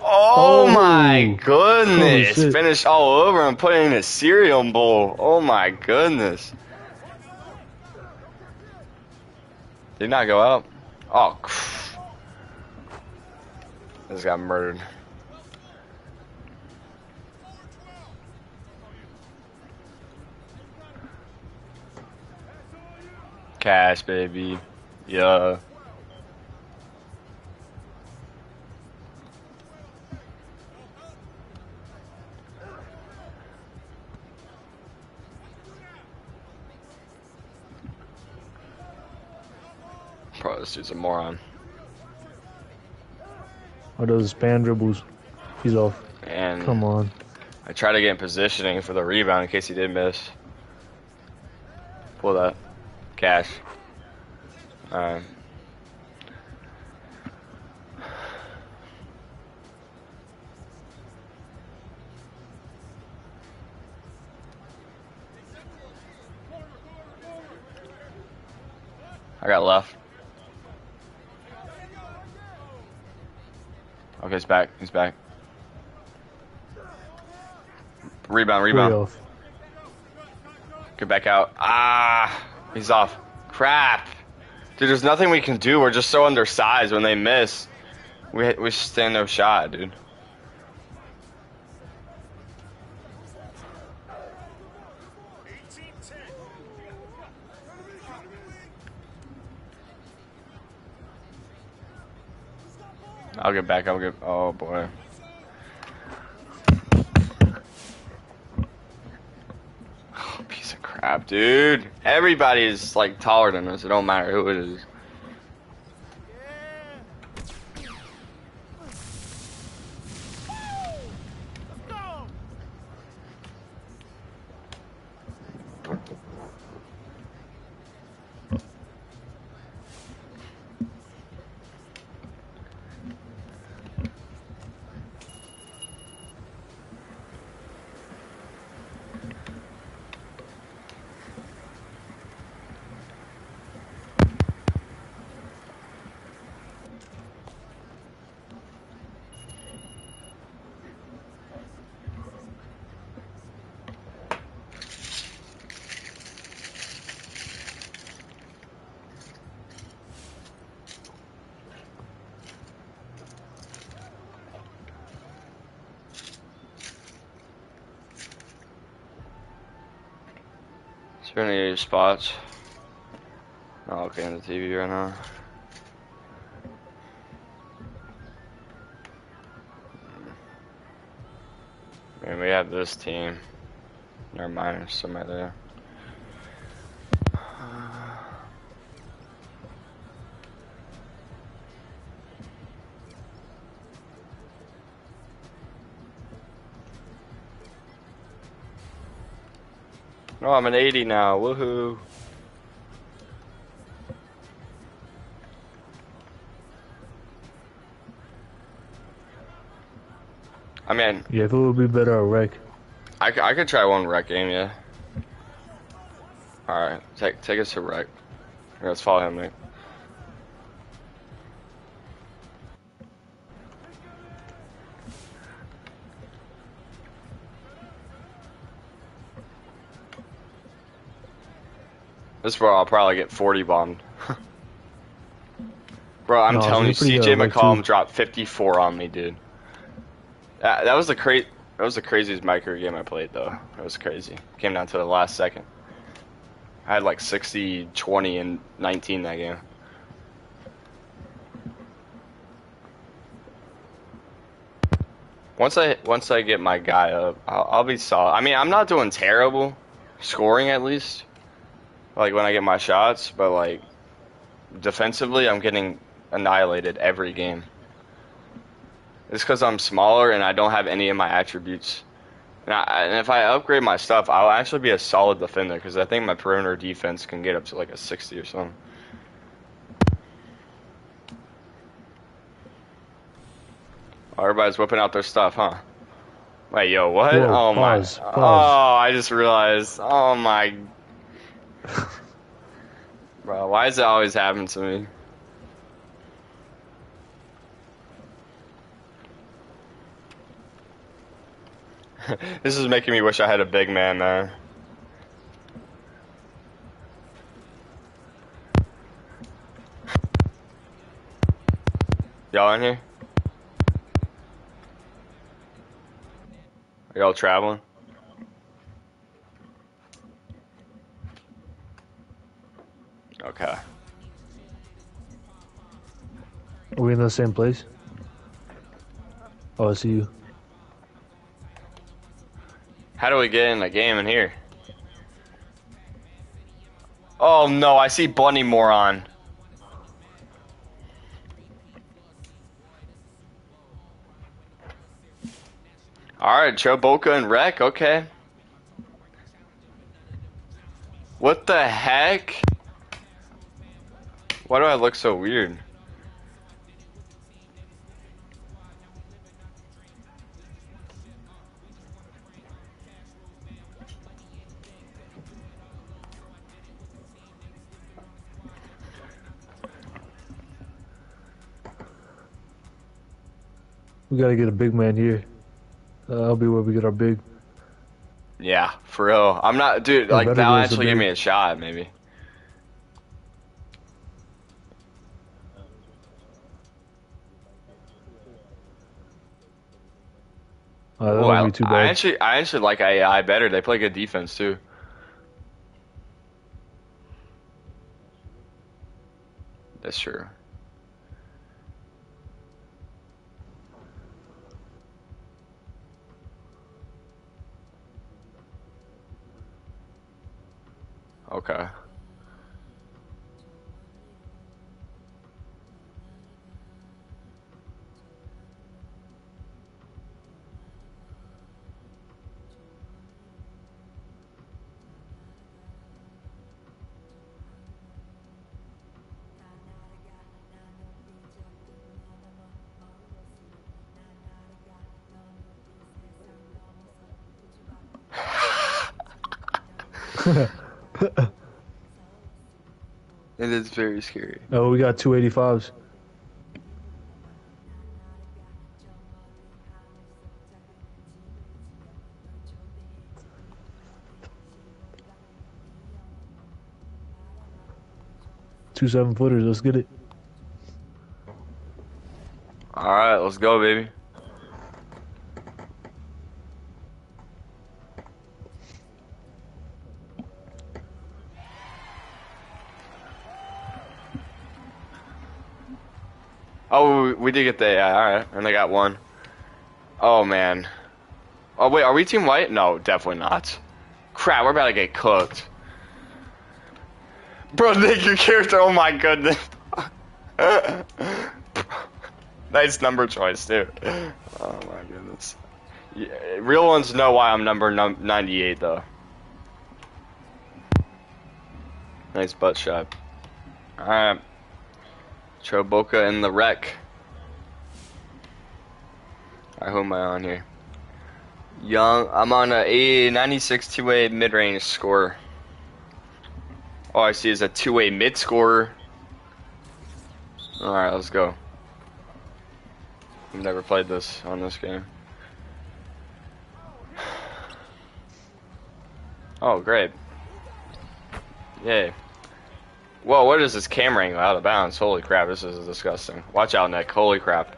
Oh, Oh. my goodness! Oh, shit. Finished all over and put it in a cereal bowl. Oh my goodness. Did not go out? Oh, this got murdered. Cash, baby. Yeah. Bro, this dude's a moron. Or those span dribbles. He's off. And Come on. I tried to get in positioning for the rebound in case he did miss. Pull that. Cash. Alright. I got left. Okay, he's back. He's back. Rebound, rebound. Get back out. Ah, he's off. Crap. Dude, there's nothing we can do. We're just so undersized when they miss. We we stand no shot, dude. I'll get back. I'll get. Oh boy. Oh, piece of crap, dude. Everybody is like taller than us. It don't matter who it. Is there any spots? Oh, okay, on the TV right now. Man, we have this team. Never mind, somebody there. Oh, I'm an 80 now. Woohoo. I mean, Yeah, if it would be better at rec. I could try one rec game, yeah. Alright, take take us to rec. Here, let's follow him, Nick. This bro, I'll probably get 40 bombed. bro, I'm no, telling you, CJ uh, McCollum like dropped 54 on me, dude. That, that was the crazy. That was the craziest micro game I played, though. It was crazy. Came down to the last second. I had like 60, 20, and 19 that game. Once I once I get my guy up, I'll, I'll be solid. I mean, I'm not doing terrible, scoring at least. Like when I get my shots, but like defensively, I'm getting annihilated every game. It's because I'm smaller and I don't have any of my attributes. And, I, and if I upgrade my stuff, I'll actually be a solid defender because I think my perimeter defense can get up to like a 60 or something. Everybody's whipping out their stuff, huh? Wait, yo, what? Whoa, oh pause, my! pause. Oh, I just realized. Oh my! Why does it always happen to me? this is making me wish I had a big man there. Y'all in here? Are y'all traveling? Okay. Are we in the same place? Oh, I see you. How do we get in a game in here? Oh no, I see Bunny Moron. Alright, Cho Bulka and Rec, okay. What the heck? Why do I look so weird? We gotta get a big man here. Uh, that'll be where we get our big. Yeah, for real. I'm not, dude. Like that'll actually give me a shot, maybe. Uh, Ooh, I, I actually, I actually like AI better. They play good defense too. That's true. Okay. It is very scary. oh, we got 285s. Two seven footers. Let's get it. All right, let's go, baby. Oh, we- we did get the AI. All right, and they got one. Oh man. Oh wait, are we team white? No, definitely not. Crap, we're about to get cooked. Bro, Nick, your character. Oh my goodness. nice number choice too. Oh my goodness. Yeah, real ones know why I'm number num 98 though. Nice butt shot. Alright. Cho Bulka in the rec. Alright, who am I on here? Young, I'm on a, a 96 2-way mid-range score. All I see is a two-way mid scorer. Alright, let's go. I've never played this on this game. Oh, great. Yay. Whoa, what is this camera angle out of bounds? Holy crap, this is disgusting. Watch out, Nick. Holy crap.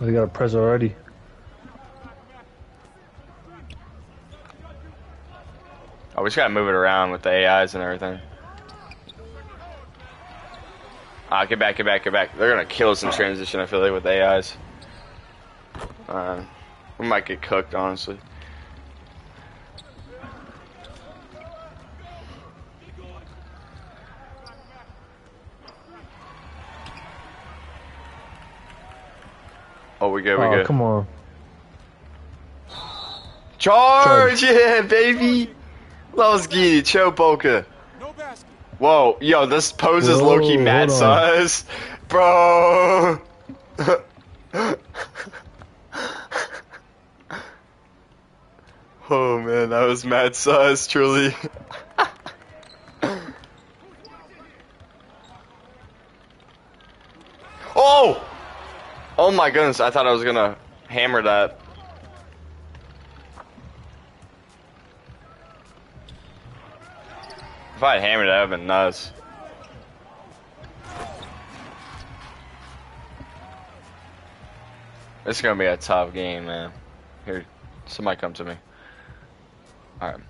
They got a press already. Oh, we just gotta move it around with the AIs and everything. Ah, get back, get back, get back. They're gonna kill us in transition, I feel like, with AIs. Uh, we might get cooked, honestly. Oh, we good, we oh, good. come on. Charge! Charge. Yeah, baby! Let's get it, Cho Bulka. No basket. Whoa, yo, this pose is Whoa, low-key mad size. Bro! oh man, that was mad size, truly. oh! Oh my goodness, I thought I was gonna hammer that. If I had hammered that would have been nuts. It's gonna be a tough game, man. Here, somebody come to me. Alright.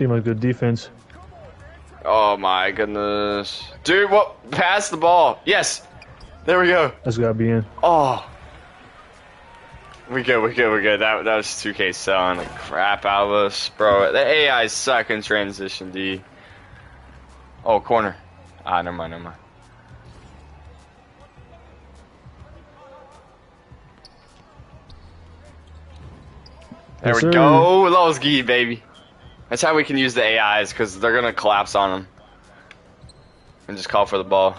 Seemed like good defense. oh my goodness. Dude, what? Pass the ball. Yes! There we go. That's gotta be in. Oh. We good, we good, we good. That, that was 2K selling the crap out of us. Bro, the AI suck in transition, D. Oh, corner. Ah, never mind, never mind. There Yes, we sir. go. Lowski, baby. That's how we can use the AIs, because they're going to collapse on them. And just call for the ball.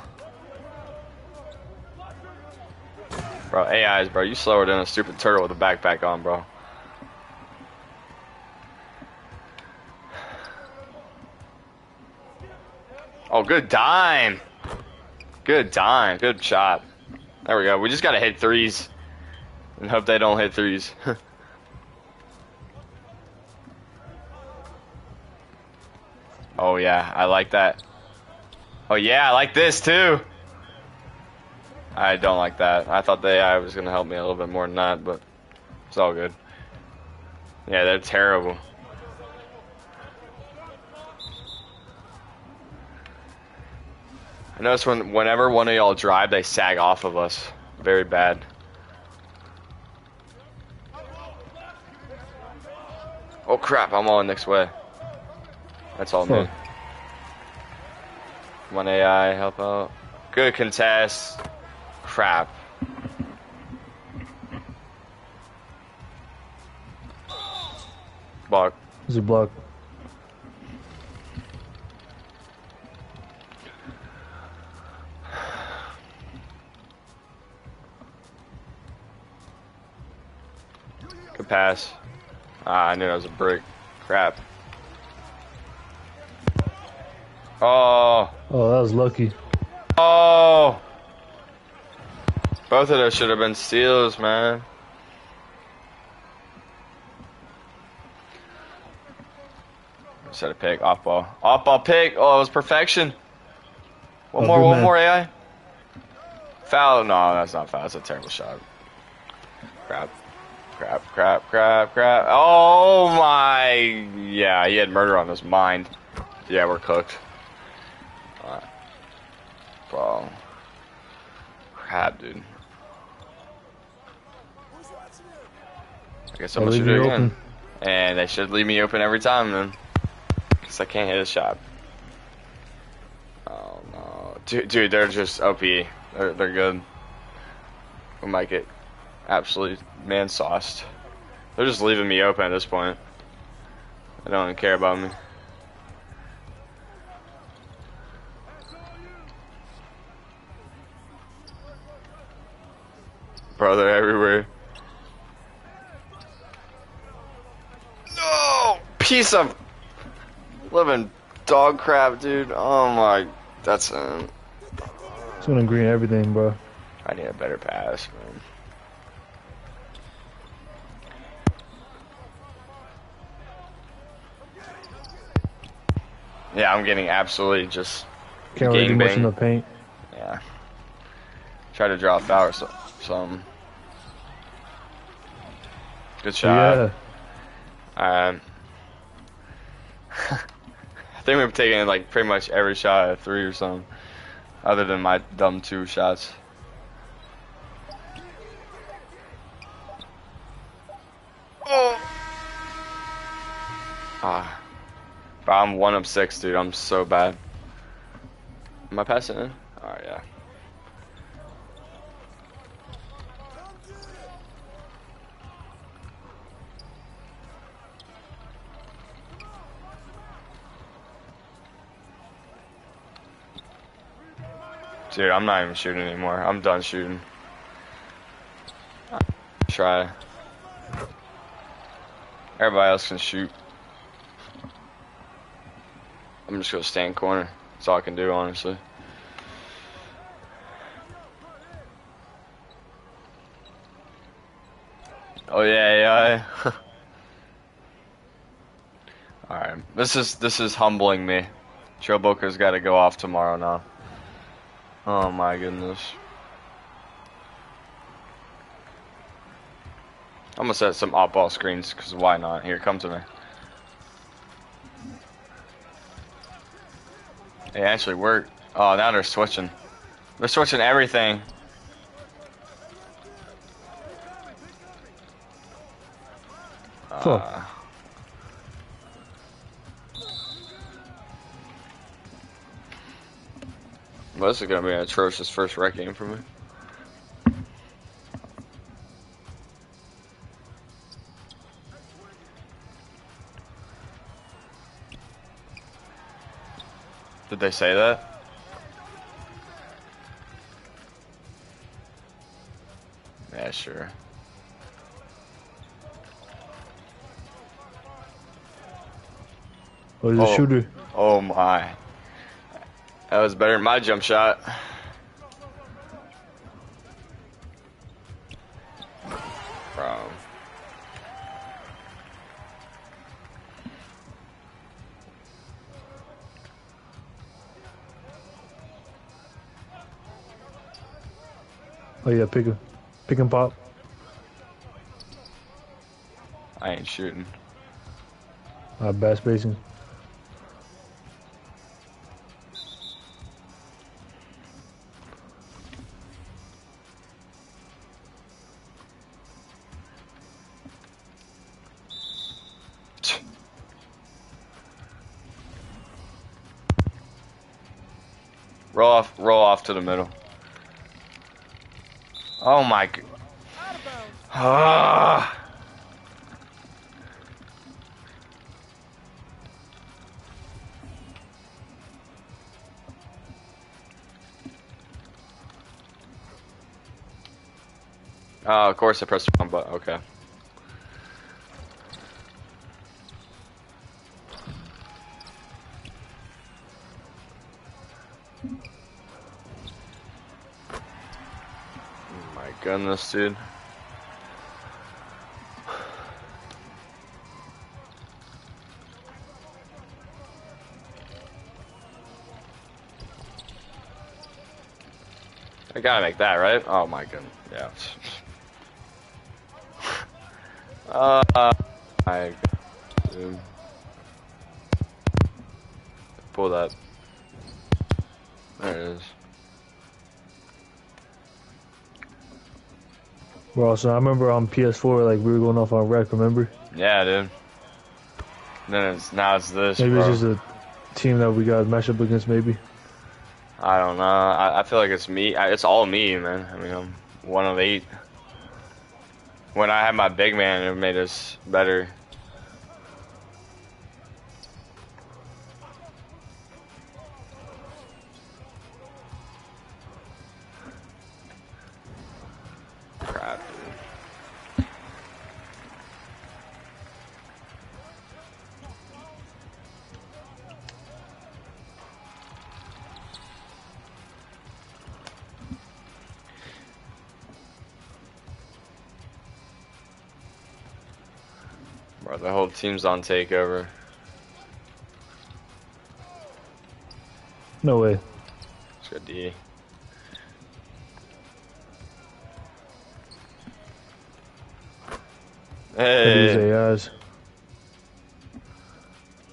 Bro, AIs, bro, you slower than a stupid turtle with a backpack on, bro. Oh, good dime. Good dime. Good shot. There we go. We just gotta hit threes. And hope they don't hit threes. oh, yeah. I like that. Oh, yeah. I like this, too. I don't like that. I thought the AI was gonna help me a little bit more than that, but it's all good. Yeah, they're terrible. I notice when whenever one of y'all drive, they sag off of us. Very bad. Oh crap! I'm on next way. That's all me. Fuck. One AI help out. Good contest. Crap. Block. Is he blocked? Good pass. Ah, I knew that was a brick. Crap. Oh. Oh, that was lucky. Oh. Both of those should have been steals, man. Set a pick, off ball. Off ball pick. Oh, it was perfection. One Oh, more, one man. more AI. Foul. No, that's not foul. That's a terrible shot. Crap. Crap, crap, crap, crap. Oh my. Yeah, he had murder on his mind. Yeah, we're cooked. Bro. Crap, dude. I guess I'm gonna shoot it again. open. And they should leave me open every time then. Because I can't hit a shot. Oh no. Dude, dude they're just OP. They're, they're good. We might get absolutely man sauced. They're just leaving me open at this point. They don't even care about me. Bro, they're everywhere. No! Piece of living dog crap, dude. Oh my. That's. Um, It's gonna green everything, bro. I need a better pass, man. Yeah, I'm getting absolutely just. Can't really do much in the paint. Yeah. Try to draw a foul or so, something. Good shot. Yeah. Um, I think we've taken like pretty much every shot at three or something, other than my dumb two shots. Oh. Ah. Bro, I'm one of six, dude. I'm so bad. Am I passing in? Dude, I'm not even shooting anymore. I'm done shooting. Try. Everybody else can shoot. I'm just gonna stand corner. That's all I can do, honestly. Oh yeah, yeah. all right, this is this is humbling me. Cho Bulka's got to go off tomorrow now. Oh my goodness. I'm gonna set some op ball screens because why not? Here, come to me. It actually worked. Oh, now they're switching. They're switching everything. Huh. Uh, well, this is gonna be an atrocious first rec game for me. Did they say that? Yeah, sure. Oh, he's a Oh. shooter. Oh my. That was better than my jump shot. Bro. Oh yeah, pick pick and pop. I ain't shooting. Uh, bad spacing. To the middle. Oh my. Ah. Oh, of course I pressed the wrong button. Okay. My goodness, dude. I gotta make that, right? Oh my goodness, yeah. Uh, I, dude. Pull that. Bro, so I remember on PS4, like we were going off on rec. Remember? Yeah, dude. Then it's now it's this. Maybe bro. it's just a team that we got match up against. Maybe. I don't know. I, I feel like it's me. I, it's all me, man. I mean, I'm one of eight. When I had my big man, it made us better. The whole team's on takeover. No way. Let's go D. These Hey, AIs.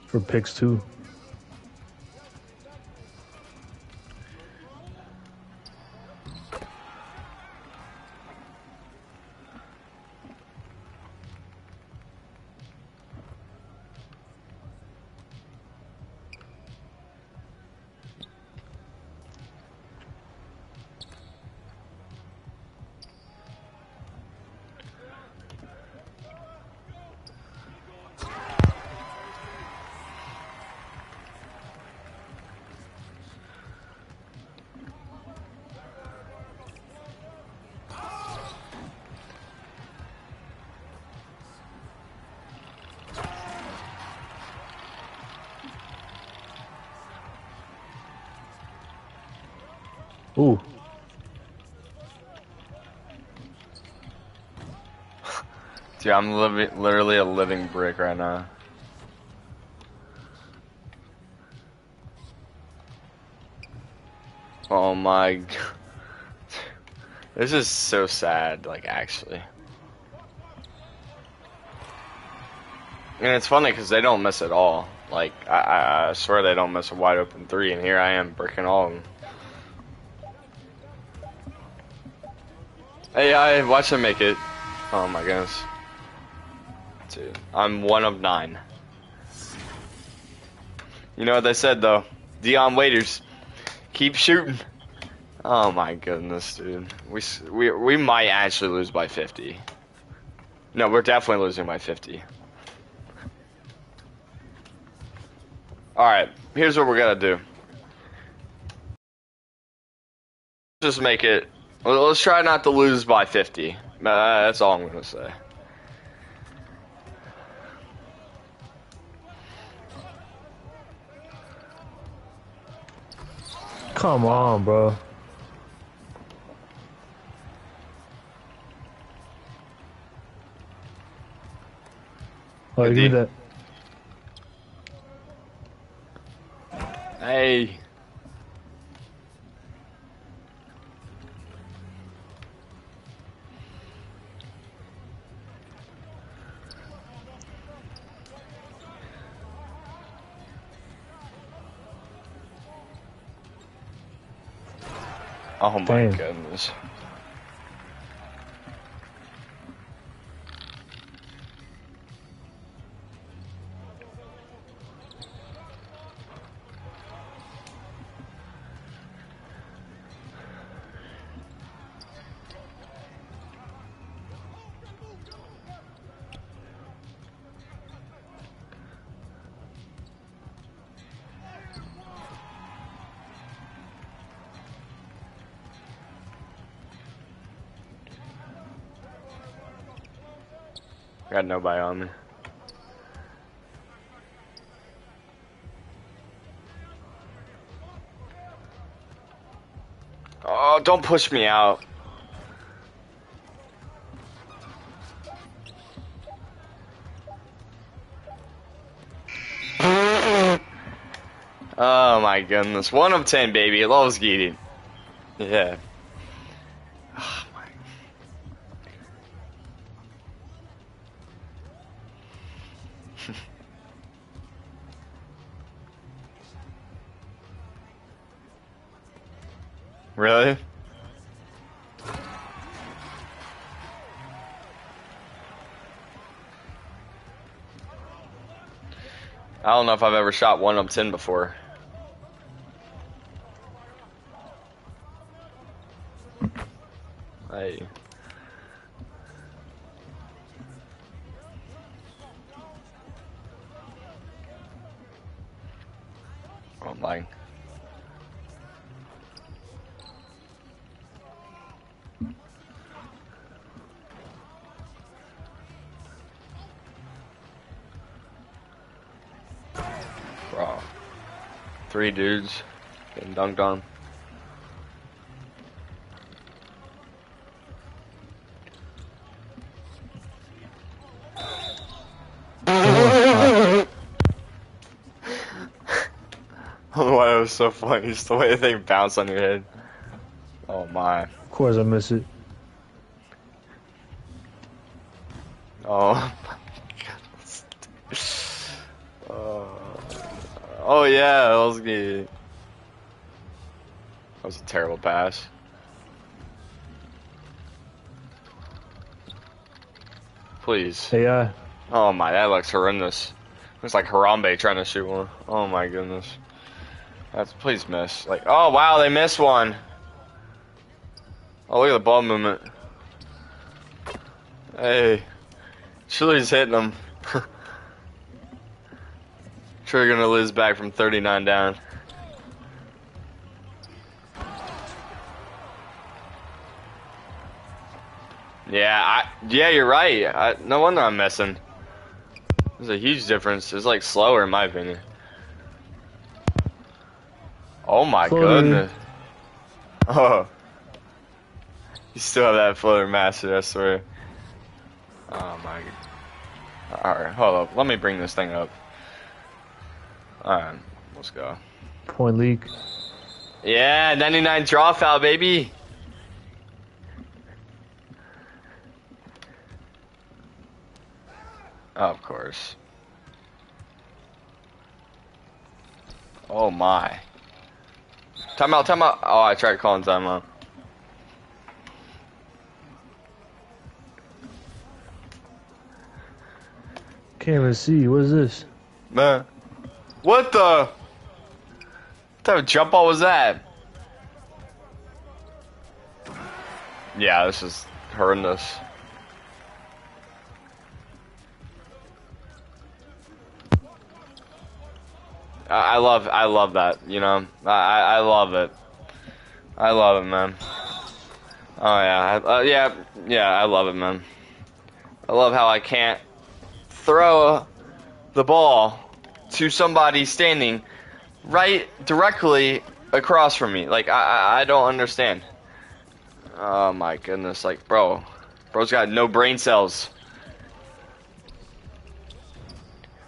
for picks too. Dude, I'm living, literally a living brick right now. Oh my. g- This is so sad, like, actually. And it's funny because they don't miss at all. Like, I, I, I swear they don't miss a wide open three, and here I am bricking all of them. Hey, I watch them make it. Oh my goodness. I'm one of nine. You know what they said though? Dion Waiters, keep shooting. Oh my goodness, dude. We we we might actually lose by 50. No, we're definitely losing by 50. All right, here's what we're gonna do. Just make it. Let's try not to lose by 50. Uh, that's all I'm gonna say. Come on, bro. Oh, me Indeed. that. Hey. Oh my goodness. Nobody on me. Oh, don't push me out. Oh my goodness. One of ten, baby. Loves Geeting. Yeah. Really? I don't know if I've ever shot one up ten before. Three dudes getting dunked on. I don't know why it was so funny. Just the way the thing bounced on your head. Oh my. Of course, I miss it. Was a terrible pass. Please. AI. Uh, oh my, that looks horrendous. Looks like Harambe trying to shoot one. Oh my goodness. That's please miss. Like, oh wow, they missed one. Oh look at the ball movement. Hey, Chili's hitting them. sure, you're gonna lose back from 39 down. Yeah, you're right. I, no wonder I'm missing. There's a huge difference. It's like slower in my opinion. Oh my Floater. goodness. Oh. You still have that floater master, I swear. Oh my Alright, hold up. Let me bring this thing up. Alright, let's go. Point leak. Yeah, 99 draw foul, baby. Oh my. Timeout, timeout. Oh, I tried calling timeout. Can't even see. What is this? Man. What the? What type of jump ball was that? Yeah, this is horrendous. I love, I love that. You know, I, I love it. I love it, man. Oh yeah, uh, yeah, yeah. I love it, man. I love how I can't throw the ball to somebody standing right directly across from me. Like I, I don't understand. Oh my goodness, like bro, bro's got no brain cells.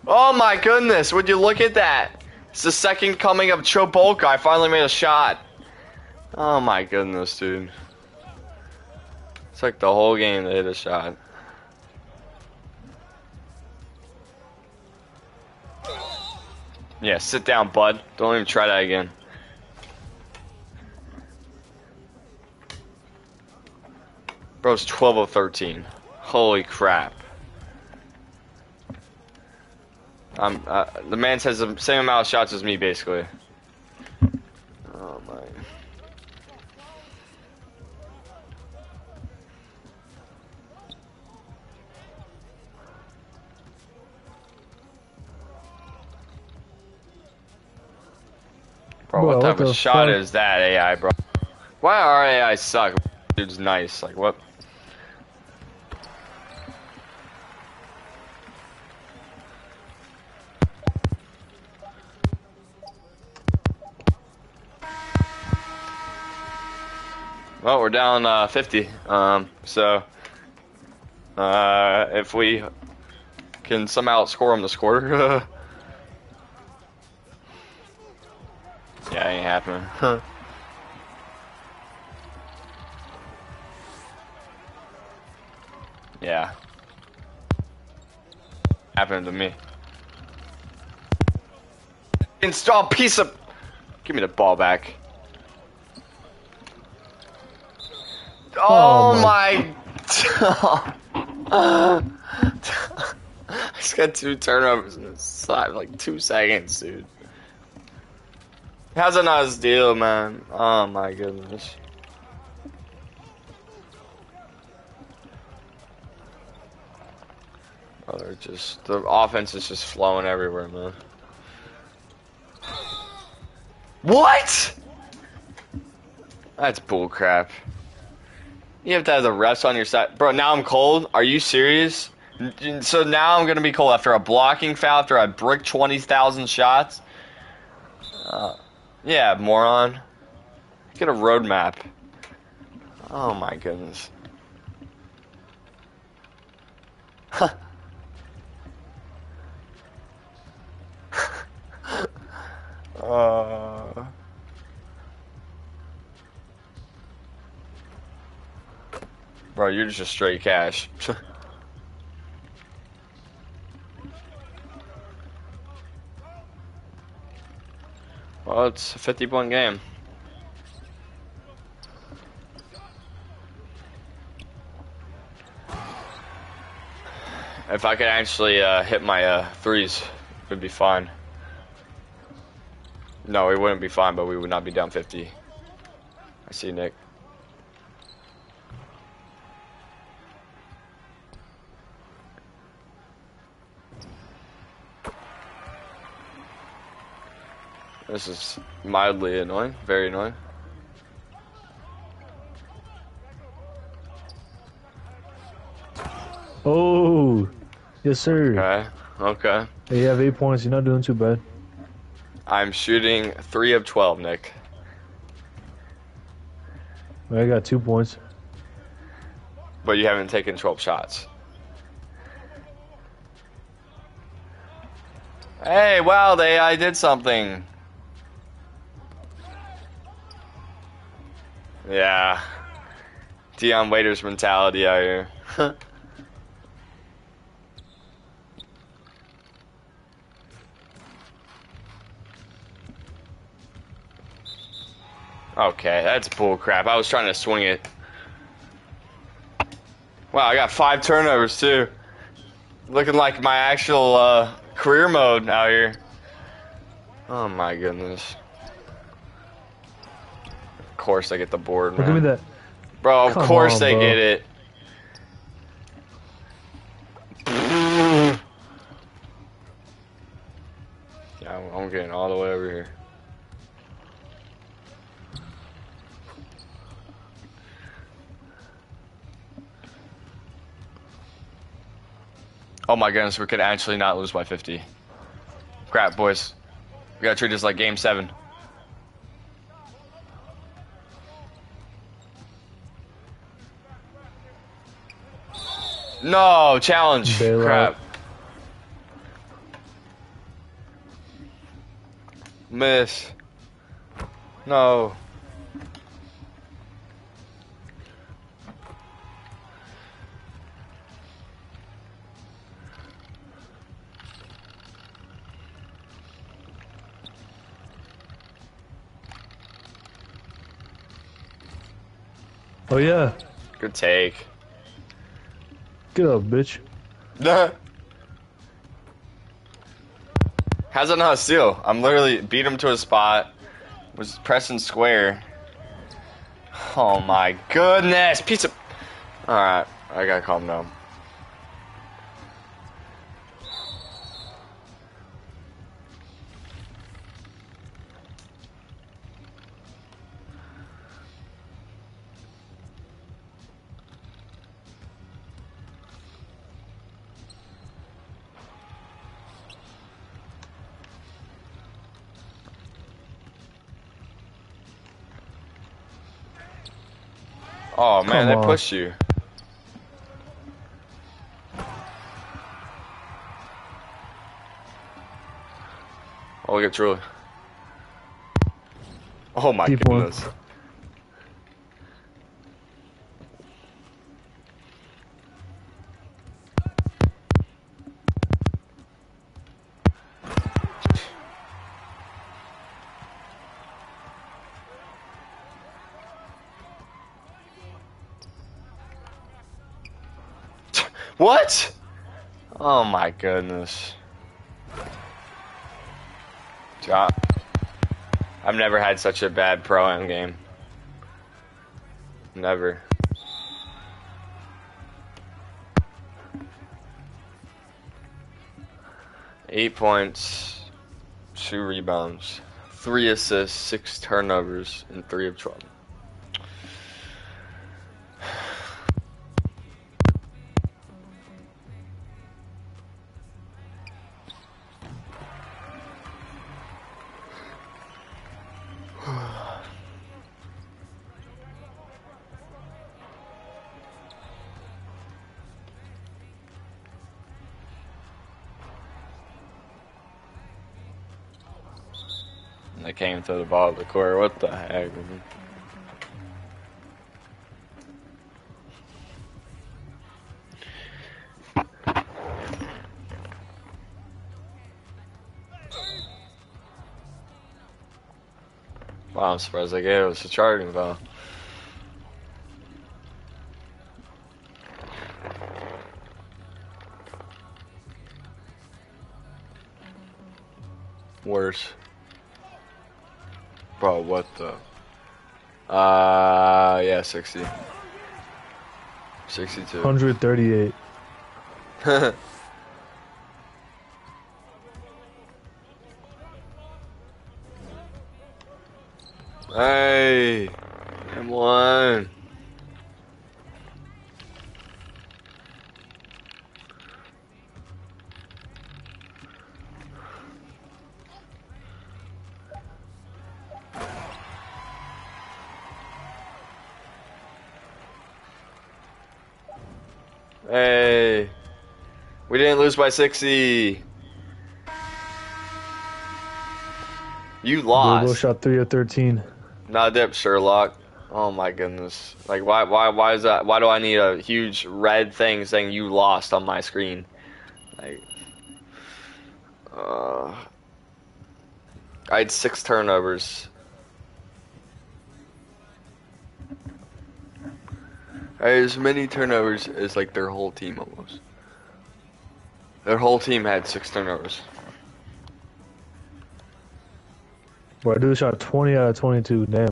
Oh my goodness, would you look at that? It's the second coming of Cho Bulka. I finally made a shot. Oh my goodness, dude. It's like the whole game they hit a shot. Yeah, sit down, bud. Don't even try that again. Bro's 12 of 13. Holy crap. Um, uh, the man has the same amount of shots as me, basically. Oh my. Bro, Bro, what what type the of shot fuck? is that, AI, bro? Why our AI suck? Dude's nice. Like, what? We're down uh, 50. Um, so, uh, if we can somehow score them this quarter, yeah, ain't happening. Huh. yeah, happened to me. Install piece of. Give me the ball back. Oh, Oh my. I just got two turnovers in the side like two seconds, dude. How's a nice deal, man? Oh my goodness. Oh, they're just the offense is just flowing everywhere, man. What? That's bullcrap. You have to have the refs on your side, bro. Now I'm cold. Are you serious? So now I'm gonna be cold after a blocking foul after I brick twenty thousand shots. Uh, yeah, moron. Get a roadmap. Oh my goodness. Huh. uh. Bro, you're just a straight cash. Well, it's a 50 point game. If I could actually uh, hit my uh, threes, it would be fine. No, it wouldn't be fine, but we would not be down 50. I see Nick. This is mildly annoying, very annoying. Oh, yes, sir. Okay, okay. Hey, you have eight points. You're not doing too bad. I'm shooting 3 of 12, Nick. I got two points. But you haven't taken 12 shots. Hey, wow, they I did something. Yeah. Dion Waiters mentality out here. okay, that's bull crap. I was trying to swing it. Wow, I got five turnovers too. Looking like my actual uh, career mode out here. Oh my goodness. Of course they get the board, Well, give me that. Bro, of Come course on, they bro. get it. Yeah, I'm- I'm getting all the way over here. Oh my goodness, we could actually not lose by 50. Crap, boys. We gotta treat this like game seven. No, challenge. Bail Crap. Miss. No. Oh yeah. Good take. Get up, bitch. How's that not a steal? I'm literally beat him to a spot. Was pressing square. Oh my goodness, piece of. All right, I gotta calm down. Man, Come they on. pushed you. Oh, look at Truly. Oh my goodness. What? Oh my goodness. Drop. I've never had such a bad pro am game. Never. Eight points, two rebounds, three assists, six turnovers, and three of 12. To the ball of the court. What the heck? Wow, I'm surprised they gave us a charging foul. 60. 62. 138. by 60. You lost. shot 3 of 13. Not dip Sherlock. Oh my goodness. Like why why why is that why do I need a huge red thing saying you lost on my screen? Like uh I had six turnovers. I had as many turnovers as like their whole team almost. Their whole team had six turnovers. Boy, dude shot 20 out of 22. Damn.